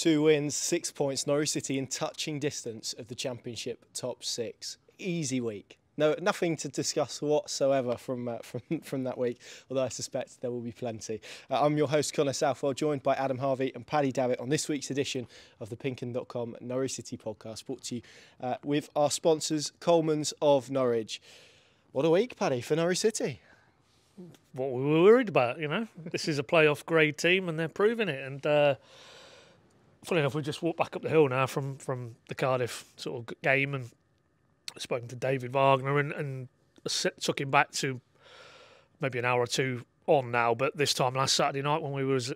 Two wins, six points. Norwich City in touching distance of the Championship top six. Easy week. No, nothing to discuss whatsoever from uh, from from that week. Although I suspect there will be plenty. Uh, I'm your host Connor Southwell, joined by Adam Harvey and Paddy Davitt on this week's edition of the Pinkun.com Norwich City podcast, brought to you uh, with our sponsors Colman's of Norwich. What a week, Paddy, for Norwich City. What we were worried about, you know. this is a playoff grade team, and they're proving it. And uh, funny enough, we just walked back up the hill now from from the Cardiff sort of game and spoken to David Wagner and, and took him back to maybe an hour or two on now. But this time last Saturday night when we was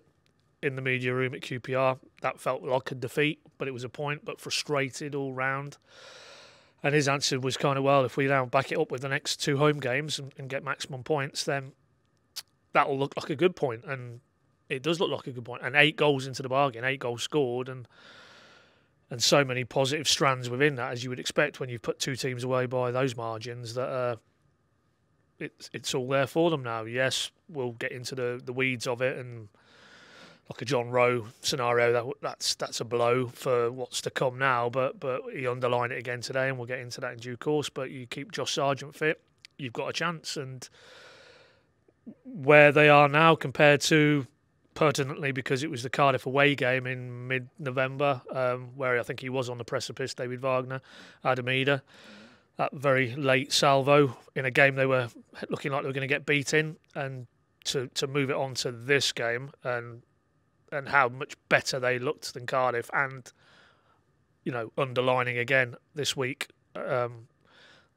in the media room at QPR, that felt like a defeat, but it was a point, but frustrated all round. And his answer was kind of, well, if we now back it up with the next two home games and, and get maximum points, then that'll look like a good point. And it does look like a good point. And eight goals into the bargain, eight goals scored, and and so many positive strands within that, as you would expect when you've put two teams away by those margins. That uh, it's it's all there for them now. Yes, we'll get into the, the weeds of it, and like a John Rowe scenario, that that's that's a blow for what's to come now. But but he underlined it again today, and we'll get into that in due course. But you keep Josh Sargent fit, you've got a chance, and where they are now compared to pertinently because it was the Cardiff away game in mid-November, um, where I think he was on the precipice. David Wagner, Adam Idah, that very late salvo in a game they were looking like they were going to get beaten, and to to move it on to this game and and how much better they looked than Cardiff, and you know underlining again this week, um,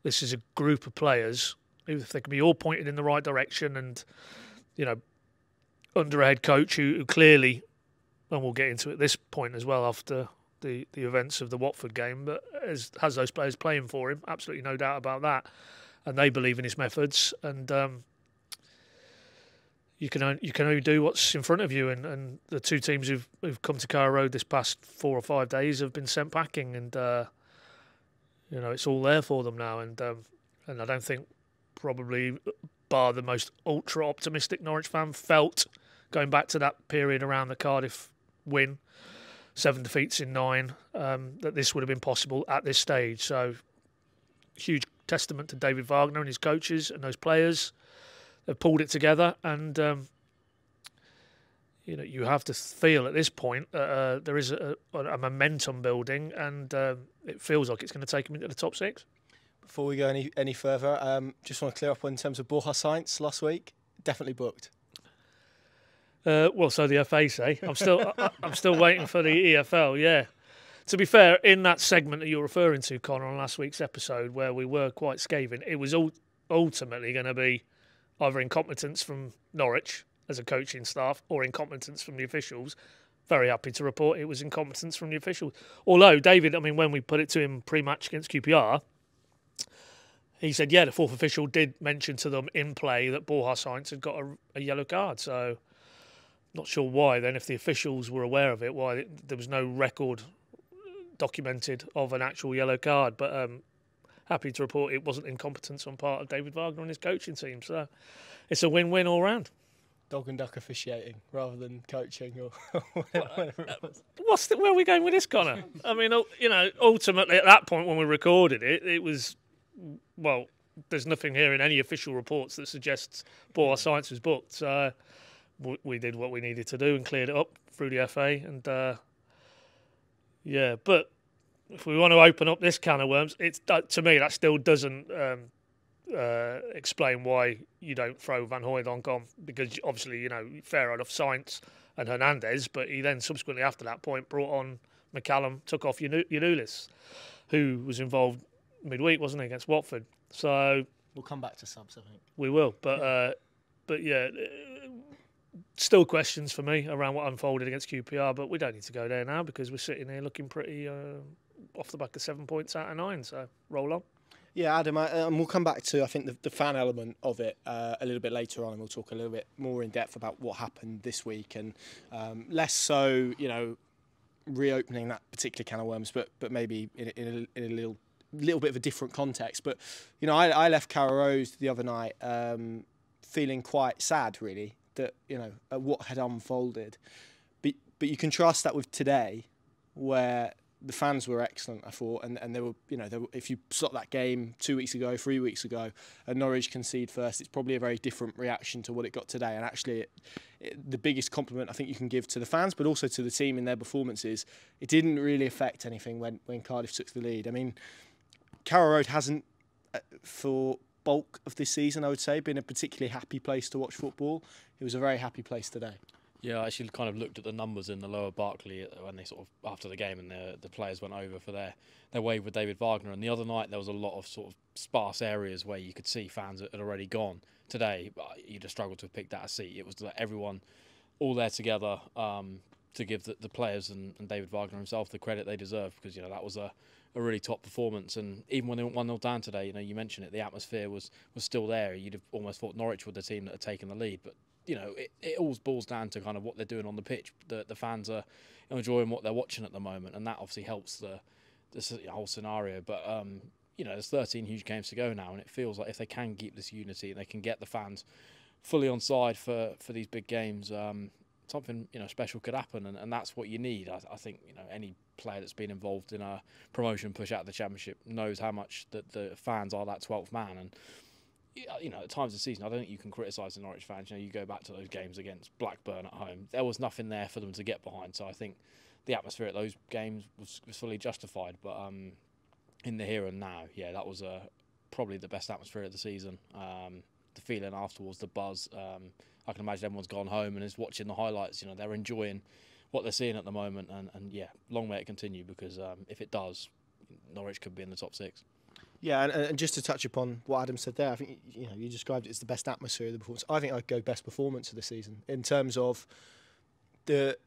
this is a group of players who, if they can be all pointed in the right direction and you know under a head coach who, who clearly, and we'll get into it at this point as well after the, the events of the Watford game, but has, has those players playing for him, absolutely no doubt about that. And they believe in his methods, and um, you can only, you can only do what's in front of you. And, and the two teams who've, who've come to Carrow Road this past four or five days have been sent packing, and uh, you know it's all there for them now. And um, and I don't think probably bar the most ultra optimistic Norwich fan felt going back to that period around the Cardiff win, seven defeats in nine, um, that this would have been possible at this stage. So, huge testament to David Wagner and his coaches and those players. They've pulled it together, and um, you know you have to feel at this point uh, there is a, a, momentum building, and uh, it feels like it's going to take them into the top six. Before we go any any further, um, just want to clear up in terms of Borja Sainz last week. Definitely booked. Uh, well, so the FA say. I'm still I'm still waiting for the EFL. Yeah. To be fair, in that segment that you're referring to, Connor, on last week's episode, where we were quite scathing, it was all ultimately going to be either incompetence from Norwich as a coaching staff or incompetence from the officials. Very happy to report it was incompetence from the officials. Although David, I mean, when we put it to him pre-match against QPR, he said, yeah, the fourth official did mention to them in play that Borja Sainz had got a, a yellow card. So not sure why then, if the officials were aware of it, why there was no record documented of an actual yellow card. But um, happy to report it wasn't incompetence on part of David Wagner and his coaching team. So it's a win-win all round. Dog and duck officiating rather than coaching or whatever it was. What's the, where are we going with this, Connor? I mean, you know, ultimately at that point when we recorded it, it was well. There's nothing here in any official reports that suggests Borja Sainz was booked. So we did what we needed to do and cleared it up through the FA. And uh, yeah, but if we want to open up this can of worms, it's to me that still doesn't um, uh, explain why you don't throw Van Hooijdonk on because obviously you know fair enough Sainz and Hernandez, but he then subsequently after that point brought on McCallum, took off Giannoulis, who was involved midweek, wasn't he, against Watford? So we'll come back to subs, I think we will, but uh, but yeah still questions for me around what unfolded against QPR, but we don't need to go there now because we're sitting here looking pretty uh, off the back of seven points out of nine. So roll on. Yeah, Adam, I, and we'll come back to I think the, the fan element of it uh, a little bit later on, and we'll talk a little bit more in depth about what happened this week, and um, less so, you know, reopening that particular can of worms, but but maybe in, in, a, in a little little bit of a different context. But you know, I, I left Carrow Road the other night um, feeling quite sad, really, that you know at what had unfolded. But but you contrast that with today, where the fans were excellent, I thought, and, and they were, you know, were, if you slot that game two weeks ago, three weeks ago, and Norwich concede first, it's probably a very different reaction to what it got today. And actually, it, it, the biggest compliment I think you can give to the fans, but also to the team in their performances, it didn't really affect anything when, when Cardiff took the lead. I mean, Carrow Road hasn't, uh, for bulk of this season, I would say, been a particularly happy place to watch football. It was a very happy place today. Yeah, I actually kind of looked at the numbers in the lower Barclay uh, when they sort of after the game and the the players went over for their their wave with David Wagner. And the other night there was a lot of sort of sparse areas where you could see fans had already gone. Today you'd have struggled to pick that a seat. It was like everyone all there together um, to give the, the players and, and, David Wagner himself the credit they deserve because you know that was a, a really top performance. And even when they went one 0 down today, you know you mentioned it, the atmosphere was was still there. You'd have almost thought Norwich were the team that had taken the lead, but you know, it, it all boils down to kind of what they're doing on the pitch. The the fans are enjoying what they're watching at the moment, and that obviously helps the the whole scenario. But um, you know, there's 13 huge games to go now, and it feels like if they can keep this unity and they can get the fans fully on side for for these big games, um, something you know special could happen, and, and that's what you need. I, I think you know any player that's been involved in a promotion push out of the championship knows how much that the fans are that 12th man and you know, at times of the season, I don't think you can criticise the Norwich fans. You know, you go back to those games against Blackburn at home. There was nothing there for them to get behind. So I think the atmosphere at those games was, fully justified. But um, in the here and now, yeah, that was uh, probably the best atmosphere of the season. Um, the feeling afterwards, the buzz. Um, I can imagine everyone's gone home and is watching the highlights. You know, they're enjoying what they're seeing at the moment. And, and yeah, long may it continue because um, if it does, Norwich could be in the top six. Yeah, and, and, just to touch upon what Adam said there, I think you know you described it as the best atmosphere of the performance. I think I'd go best performance of the season in terms of the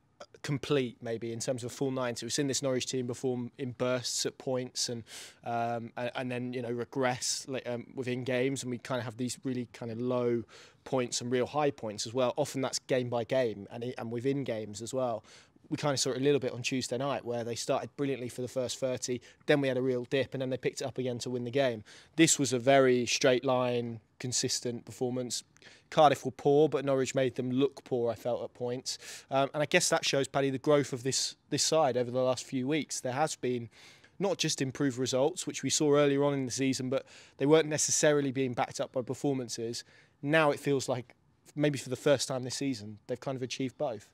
complete maybe in terms of full 90 we've seen this Norwich team perform in bursts at points and um, and, and, then you know regress um, within games. And we kind of have these really kind of low points and real high points as well. Often that's game by game and, and within games as well we kind of saw it a little bit on Tuesday night where they started brilliantly for the first 30, then we had a real dip, and then they picked it up again to win the game. This was a very straight line, consistent performance. Cardiff were poor, but Norwich made them look poor. I felt at points, um, and I guess that shows Paddy the growth of this this side over the last few weeks. There has been not just improved results, which we saw earlier on in the season, but they weren't necessarily being backed up by performances. Now it feels like maybe for the first time this season they've kind of achieved both.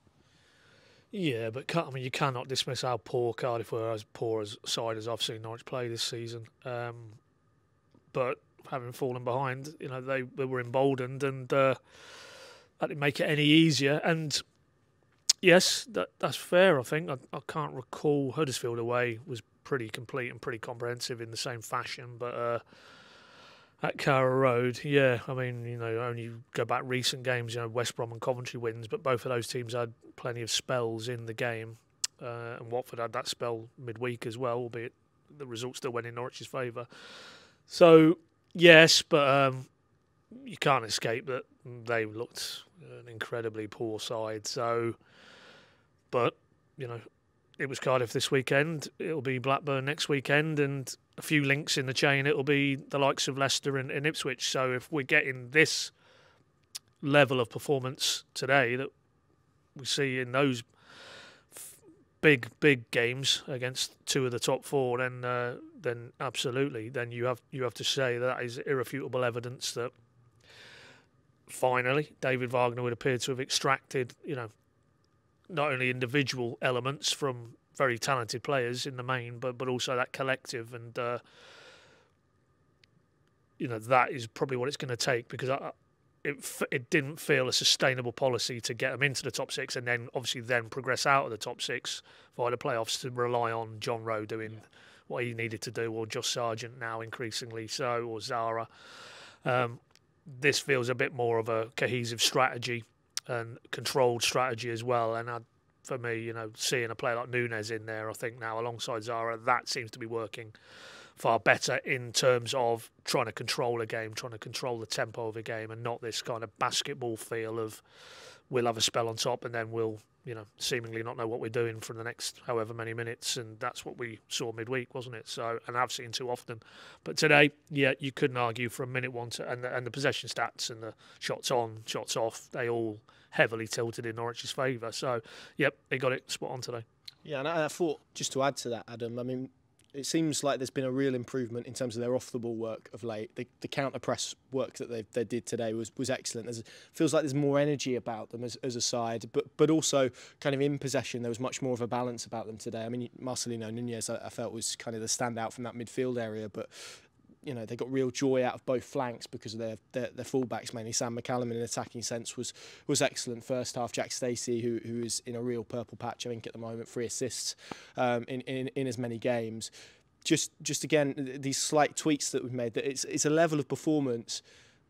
Yeah, but I mean, you cannot dismiss how poor Cardiff were, as poor as side as I've seen Norwich play this season. Um, but having fallen behind, you know, they, they were emboldened and uh, that didn't make it any easier. And yes, that that's fair. I think I, I can't recall Huddersfield away was pretty complete and pretty comprehensive in the same fashion, but. Uh, at Carrow Road, yeah. I mean, you know, only go back recent games, you know, West Brom and Coventry wins, but both of those teams had plenty of spells in the game. Uh, and Watford had that spell midweek as well, albeit the result still went in Norwich's favour. So, yes, but um, you can't escape that they looked an incredibly poor side. So, but, you know, it was Cardiff this weekend. It'll be Blackburn next weekend, and a few links in the chain. It'll be the likes of Leicester and, and Ipswich. So if we're getting this level of performance today that we see in those big big games against two of the top four, then uh, then absolutely, then you have you have to say that is irrefutable evidence that finally David Wagner would appear to have extracted, you know, not only individual elements from very talented players in the main, but but also that collective and uh, you know that is probably what it's going to take because I, it it didn't feel a sustainable policy to get them into the top six and then obviously then progress out of the top six via the playoffs to rely on John Rowe doing yeah. what he needed to do or Josh Sargent now increasingly so or Sara. Um, this feels a bit more of a cohesive strategy and controlled strategy as well. And I, for me, you know, seeing a player like Nunez in there, I think now alongside Sara, that seems to be working far better in terms of trying to control a game, trying to control the tempo of a game, and not this kind of basketball feel of we'll have a spell on top and then we'll, you know, seemingly not know what we're doing for the next however many minutes. And that's what we saw midweek, wasn't it? So, and I've seen too often. But today, yeah, you couldn't argue from minute one to, and the, and the possession stats and the shots on, shots off, they all heavily tilted in Norwich's favour. So, yep, they got it spot on today. Yeah, and I, I thought just to add to that, Adam. I mean, it seems like there's been a real improvement in terms of their off the ball work of late. The, the counter press work that they, they did today was, was excellent. There's, feels like there's more energy about them as, as a side, but but also kind of in possession there was much more of a balance about them today. I mean Marcelino Nunez I, I felt was kind of the standout from that midfield area, but you know they got real joy out of both flanks because of their their, their fullbacks mainly. Sam McCallum in an attacking sense was was excellent first half. Jack Stacey who who is in a real purple patch I think at the moment, three assists um, in, in in as many games. Just just again these slight tweaks that we've made that it's it's a level of performance.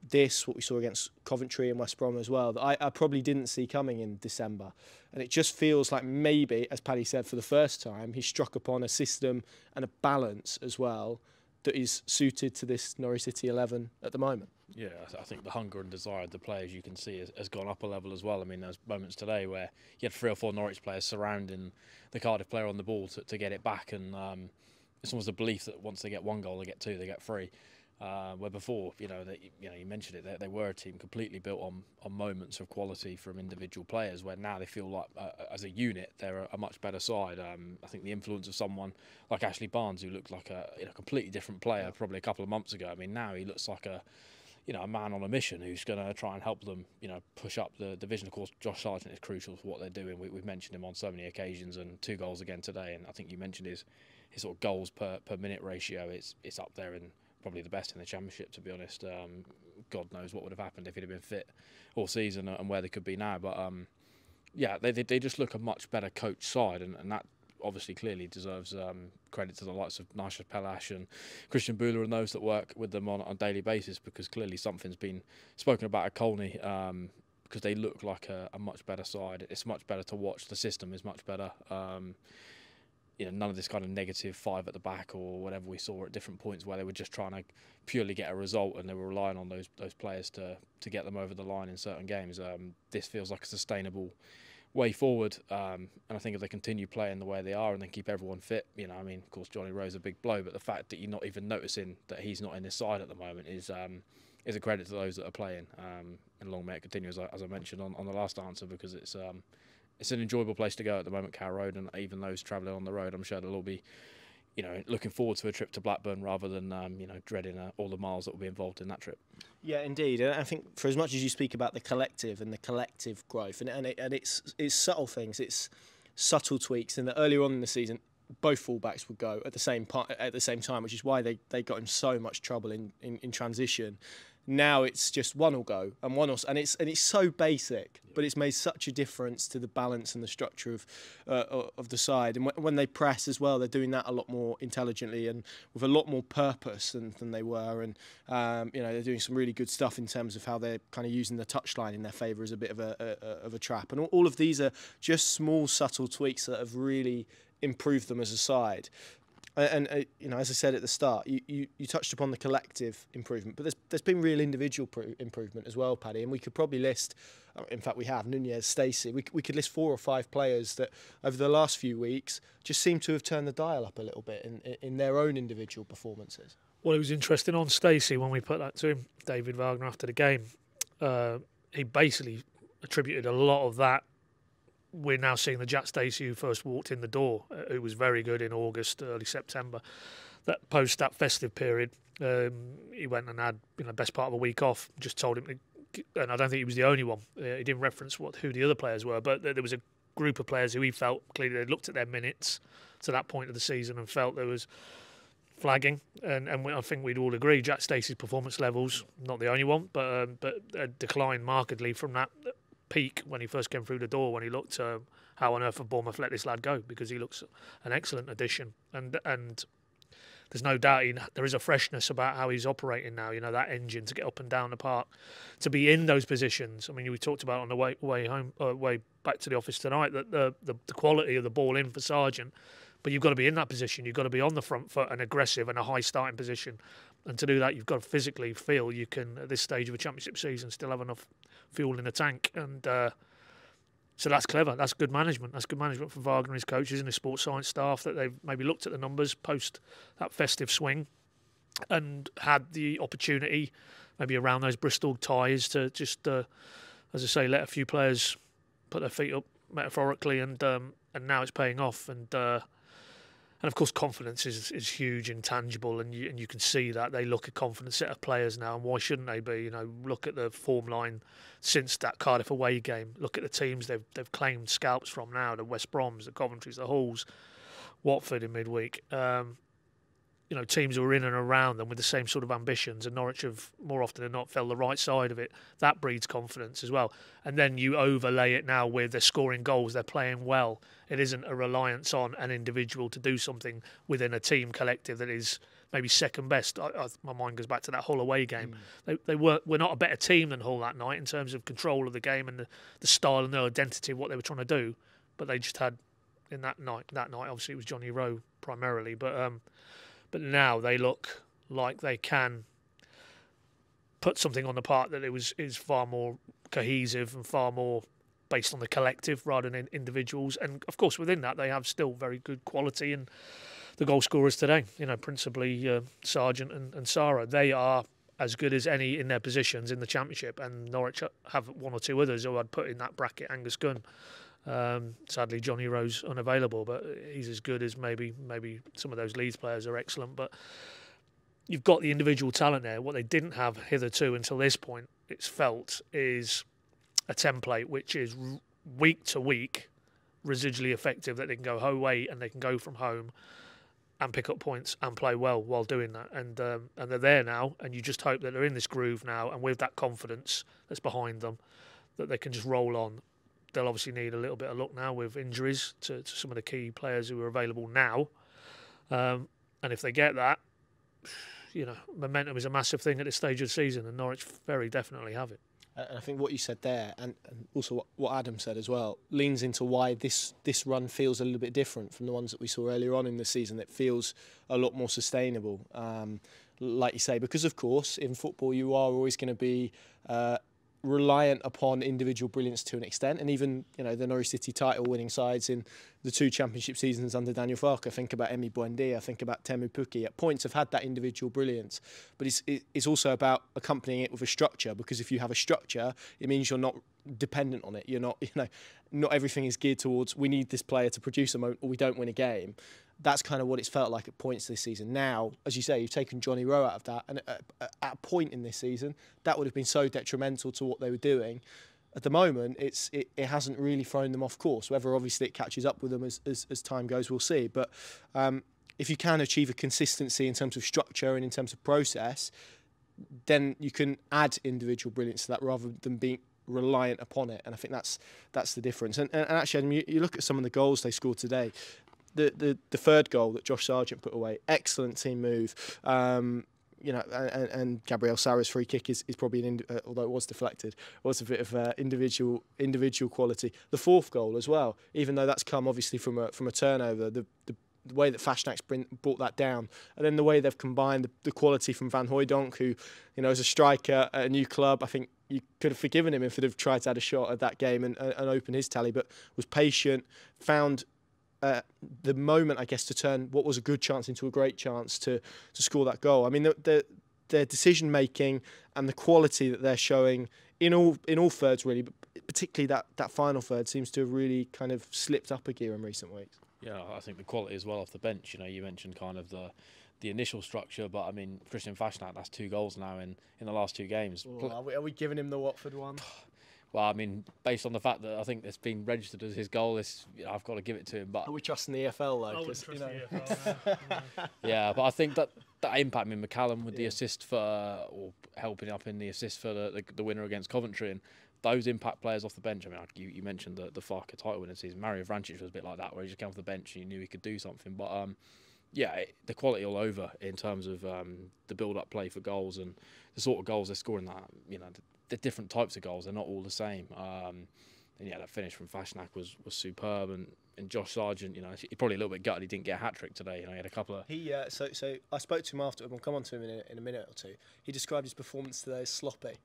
This what we saw against Coventry and West Brom as well that I, I probably didn't see coming in December, and it just feels like maybe, as Paddy said, for the first time, he struck upon a system and a balance as well that is suited to this Norwich City 11 at the moment. Yeah, I think the hunger and desire of the players you can see has, has, gone up a level as well. I mean, there's moments today where you had three or four Norwich players surrounding the Cardiff player on the ball to, to get it back, and um, it's almost a belief that once they get one goal, they get two, they get three. Uh, where before, you know, they, you know, you mentioned it, they, they, were a team completely built on, on moments of quality from individual players. Where now they feel like, uh, as a unit, they're a, a much better side. Um, I think the influence of someone like Ashley Barnes, who looked like a you know, completely different player probably a couple of months ago. I mean, now he looks like a you know, a man on a mission who's going to try and help them, you know, push up the division. Of course, Josh Sargent is crucial for what they're doing. We, have mentioned him on so many occasions, and two goals again today. And I think you mentioned his his sort of goals per, per minute ratio. It's it's up there and probably the best in the championship, to be honest. Um, God knows what would have happened if he'd have been fit all season and where they could be now. But um, yeah, they, they, they just look a much better coach side, and, and that obviously clearly deserves um, credit to the likes of Narcis Pelach and Christian Bula and those that work with them on, on a daily basis because clearly something's been spoken about at Colney um, because they look like a, a, much better side. It's much better to watch. The system is much better. Um, you know, none of this kind of negative five at the back or whatever we saw at different points where they were just trying to purely get a result and they were relying on those those players to to get them over the line in certain games. Um, this feels like a sustainable way forward, um, and I think if they continue playing the way they are and then keep everyone fit, you know, I mean, of course, Johnny Rowe's a big blow, but the fact that you're not even noticing that he's not in this side at the moment is. Um, is a credit to those that are playing, um, and long may it continue as I, as I mentioned on, on the last answer because it's um, it's an enjoyable place to go at the moment, Carrow Road, and even those travelling on the road, I'm sure they'll all be, you know, looking forward to a trip to Blackburn rather than, um, you know, dreading uh, all the miles that will be involved in that trip. Yeah, indeed. And I think for as much as you speak about the collective and the collective growth, and and, it, and it's it's subtle things, it's subtle tweaks. And that earlier on in the season, both fullbacks would go at the same part, at the same time, which is why they, they got in so much trouble in, in, in transition. Now it's just one will go and one will, and it's and it's so basic, but it's made such a difference to the balance and the structure of uh, of the side. And when they press as well, they're doing that a lot more intelligently and with a lot more purpose than, than they were. And um, you know they're doing some really good stuff in terms of how they're kind of using the touchline in their favour as a bit of a, a, of a trap. And all, all of these are just small, subtle tweaks that have really improved them as a side and, uh, you know, as I said at the start, you, you, you, touched upon the collective improvement, but there's there's been real individual improvement as well, Paddy. And we could probably list, uh, in fact, we have Nunez, Stacey. We we could list four or five players that over the last few weeks just seem to have turned the dial up a little bit in in their own individual performances. Well, it was interesting on Stacey when we put that to him, David Wagner after the game. Uh, he basically attributed a lot of that we're now seeing the Jack Stacey who first walked in the door, uh, who was very good in August, early September. That post that festive period, um, he went and had you know best part of a week off. Just told him, to, and I don't think he was the only one. Uh, he didn't reference what who the other players were, but there was a group of players who he felt clearly they looked at their minutes to that point of the season and felt there was flagging, and, and I think we'd all agree Jack Stacey's performance levels not the only one, but um, but declined markedly from that peak when he first came through the door when he looked uh, how on earth have Bournemouth let this lad go because he looks an excellent addition and and there's no doubt he, there is a freshness about how he's operating now. You know that engine to get up and down the park, to be in those positions. I mean, we talked about on the way way home, uh, way back to the office tonight that the, the the quality of the ball in for Sargent, but you've got to be in that position. You've got to be on the front foot and aggressive and a high starting position. And to do that, you've got to physically feel you can at this stage of a championship season still have enough fuel in the tank. And uh, so that's clever. That's good management. That's good management from Wagner and his coaches and his sports science staff that they've maybe looked at the numbers post that festive swing and had the opportunity, maybe around those Bristol ties, to just, uh, as I say, let a few players put their feet up metaphorically, and um, and now it's paying off. And uh, and of course, confidence is, is huge and tangible, and you, and you can see that they look a confident set of players now. And why shouldn't they be? You know, look at the form line since that Cardiff away game. Look at the teams they've they've claimed scalps from now: the West Broms, the Coventries, the Hulls, Watford in midweek. Um, you know, teams who are in and around them with the same sort of ambitions, and Norwich have more often than not fell the right side of it. That breeds confidence as well. And then you overlay it now with they're scoring goals, they're playing well. It isn't a reliance on an individual to do something within a team collective that is maybe second best. I, I, my mind goes back to that Hull away game. Mm. They, they were were not a better team than Hull that night in terms of control of the game and the, the style and their identity of what they were trying to do, but they just had in that night. That night, obviously, it was Johnny Rowe primarily, but. Um, but now they look like they can put something on the part that it was is far more cohesive and far more based on the collective rather than individuals. And of course, within that, they have still very good quality and the goal scorers today. You know, principally uh, Sargent and, and Sara. They are as good as any in their positions in the championship. And Norwich have one or two others who I'd put in that bracket. Angus Gunn, um, sadly, Johnny Rowe's unavailable, but he's as good as maybe maybe some of those Leeds players are excellent. But you've got the individual talent there. What they didn't have hitherto until this point, it's felt, is a template which is week to week residually effective that they can go away and they can go from home and pick up points and play well while doing that. And um, and they're there now, and you just hope that they're in this groove now, and with that confidence that's behind them, that they can just roll on they'll obviously need a little bit of luck now with injuries to, to some of the key players who are available now. Um, and if they get that, you know, momentum is a massive thing at this stage of the season, and Norwich very definitely have it. And I think what you said there, and, and also what, what, Adam said as well, leans into why this this run feels a little bit different from the ones that we saw earlier on in the season. It feels a lot more sustainable, um, like you say, because of course in football you are always going to be uh, reliant upon individual brilliance to an extent, and even you know the Norwich City title-winning sides in the two championship seasons under Daniel Farke. Think about Emi Buendia, I think about Teemu Pukki, At points have had that individual brilliance, but it's it's also about accompanying it with a structure. Because if you have a structure, it means you're not dependent on it. You're not you know not everything is geared towards we need this player to produce a moment or we don't win a game that's kind of what it's felt like at points this season. Now, as you say, you've taken Johnny Rowe out of that, and at, at a point in this season, that would have been so detrimental to what they were doing. At the moment, it's it, it hasn't really thrown them off course. Whether obviously it catches up with them as, as, as time goes, we'll see. But um, if you can achieve a consistency in terms of structure and in terms of process, then you can add individual brilliance to that rather than being reliant upon it. And I think that's that's the difference. And, and actually, I mean, you, you look at some of the goals they scored today the, the, the third goal that Josh Sargent put away, excellent team move. Um, you know, and, and Gabriel Sara's free kick is, is probably an, uh, although it was deflected, was a bit of uh, individual individual quality. The fourth goal as well, even though that's come obviously from a from a turnover, the, the the way that Fassnacht's brought that down, and then the way they've combined the, the, quality from Van Hooijdonk, who, you know, as a striker at a new club, I think you could have forgiven him if he'd have tried to add a shot at that game and, and open his tally, but was patient, found uh, the moment, I guess, to turn what was a good chance into a great chance to to score that goal. I mean, the, the, their decision making and the quality that they're showing in all in all thirds really, but particularly that that final third seems to have really kind of slipped up a gear in recent weeks. Yeah, I think the quality as well off the bench. You know, you mentioned kind of the the initial structure, but I mean Christian Fassnacht, that's two goals now in, in the last two games. Oh, are, we, are we giving him the Watford one? Well, I mean, based on the fact that I think it's been registered as his goal, this you know, I've got to give it to him. But are we trusting the EFL though? I you know. EFL, yeah, but I think that that impact. I mean, McCallum with yeah. the assist for or helping up in the assist for the, the, the winner against Coventry, and those impact players off the bench. I mean, you, you mentioned the the Farke title winning season. Mario Vrancic was a bit like that, where he just came off the bench and you knew he could do something. But um, yeah, it, the quality all over in terms of um, the build-up play for goals and the sort of goals they're scoring. That you know, the different types of goals. They're not all the same. Um, and yeah, that finish from Fassnacht was was superb. And, and Josh Sargent, you know, he probably a little bit gutted he didn't get a hat trick today. You know, he had a couple of. He uh, so so I spoke to him after. We'll come on to him in a, in a minute or two. He described his performance today as sloppy.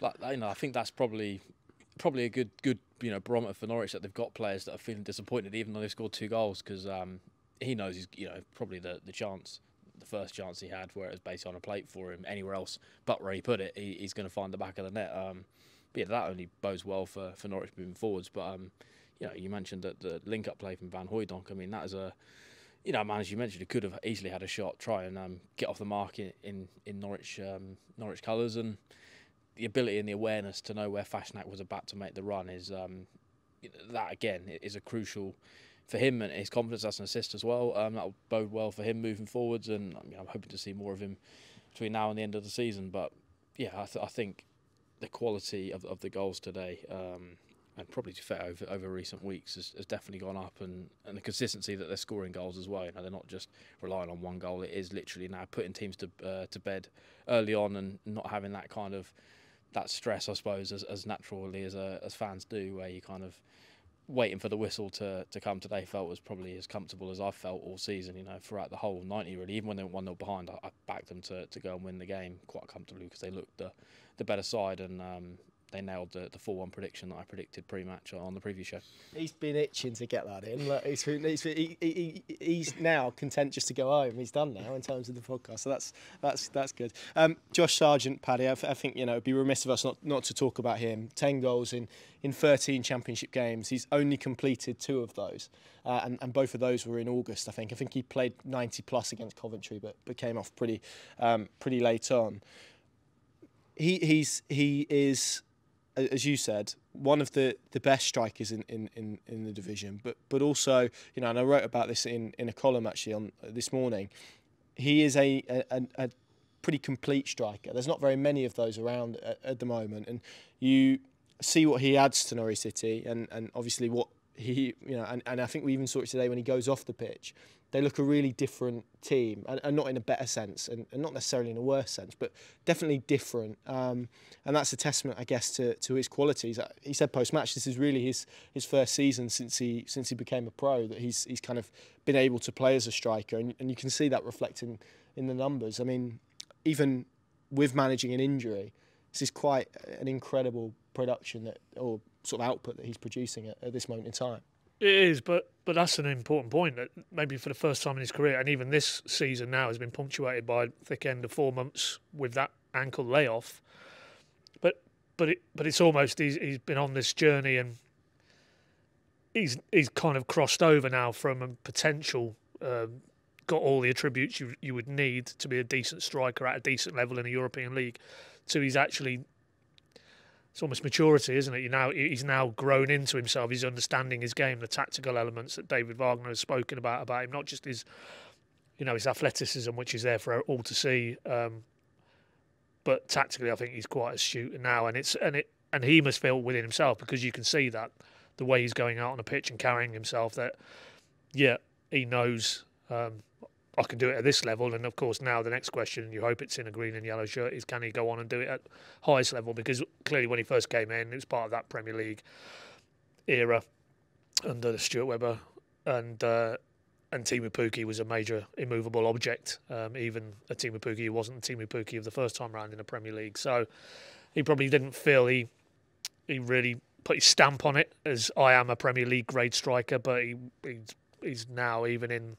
Like you know, I think that's probably probably a good good you know barometer for Norwich that they've got players that are feeling disappointed even though they've scored two goals because um, he knows he's you know probably the the chance the first chance he had where it was basically on a plate for him. Anywhere else but where he put it he, he's going to find the back of the net. Um, but yeah that only bodes well for, for Norwich moving forwards. But um, you know, you mentioned that the link-up play from Van Hooijdonk. I mean, that is a you know, man, as you mentioned, he could have easily had a shot, try and um, get off the mark in in, in Norwich um, Norwich colours, and the ability and the awareness to know where Fassnacht was about to make the run is um, that again is a crucial for him and his confidence as an assist as well. Um, that'll bode well for him moving forwards, and I mean, I'm hoping to see more of him between now and the end of the season. But yeah, I, th- I think the quality of, of the goals today um, and probably to fair over, over recent weeks has, has, definitely gone up and, and the consistency that they're scoring goals as well. You know, they're not just relying on one goal. It is literally now putting teams to uh, to bed early on and not having that kind of that stress, I suppose, as, as naturally as uh, as fans do, where you kind of waiting for the whistle to, to come today felt was probably as comfortable as I've felt all season, you know, throughout the whole 90 really. Even when they were 1 0 behind, I, I, backed them to, to go and win the game quite comfortably because they looked the, the better side and um, they nailed the, the 4 1 prediction that I predicted pre match on the preview show. He's been itching to get that in. Look, he's, he's, he, he, he's now content just to go home. He's done now in terms of the podcast. So that's that's that's good. Um, Josh Sargent, Paddy, I, I, think you know it'd be remiss of us not, not to talk about him. 10 goals in, in 13 championship games. He's only completed two of those. Uh, and, and both of those were in August, I think. I think he played 90 plus against Coventry, but, but came off pretty um, pretty late on. He he's he is as you said, one of the, the best strikers in, in, in, in the division, but but also, you know, and I wrote about this in, in a column actually on uh, this morning. He is a, a, a pretty complete striker. There's not very many of those around at, at, the moment, and you see what he adds to Norwich City, and, and obviously what he, you know, and, and I think we even saw it today when he goes off the pitch they look a really different team, and, and not in a better sense, and, and, not necessarily in a worse sense, but definitely different. Um, and that's a testament, I guess, to, to his qualities. Uh, he said post match, this is really his his first season since he since he became a pro that he's he's kind of been able to play as a striker, and, and you can see that reflecting in the numbers. I mean, even with managing an injury, this is quite an incredible production that or sort of output that he's producing at, at this moment in time. It is, but but that's an important point that maybe for the first time in his career, and even this season now has been punctuated by thick end of four months with that ankle layoff. But but it but it's almost he's he's been on this journey and he's he's kind of crossed over now from a potential. Um, got all the attributes you you would need to be a decent striker at a decent level in a European league, to he's actually it's almost maturity, isn't it? You now he's now grown into himself. He's understanding his game, the tactical elements that David Wagner has spoken about about him, not just his, you know, his athleticism, which is there for all to see, um, but tactically, I think he's quite astute now, and it's and it and he must feel within himself because you can see that the way he's going out on a pitch and carrying himself that, yeah, he knows. Um, I can do it at this level. And of course, now the next question, you hope it's in a green and yellow shirt, is can he go on and do it at highest level? Because clearly, when he first came in, it was part of that Premier League era under Stuart Webber, and uh, and Teemu Pukki was a major immovable object. Um, even a Teemu Pukki who wasn't the Teemu Pukki of the first time round in the Premier League. So he probably didn't feel he he really put his stamp on it as I am a Premier League grade striker, but he he's, he's now even in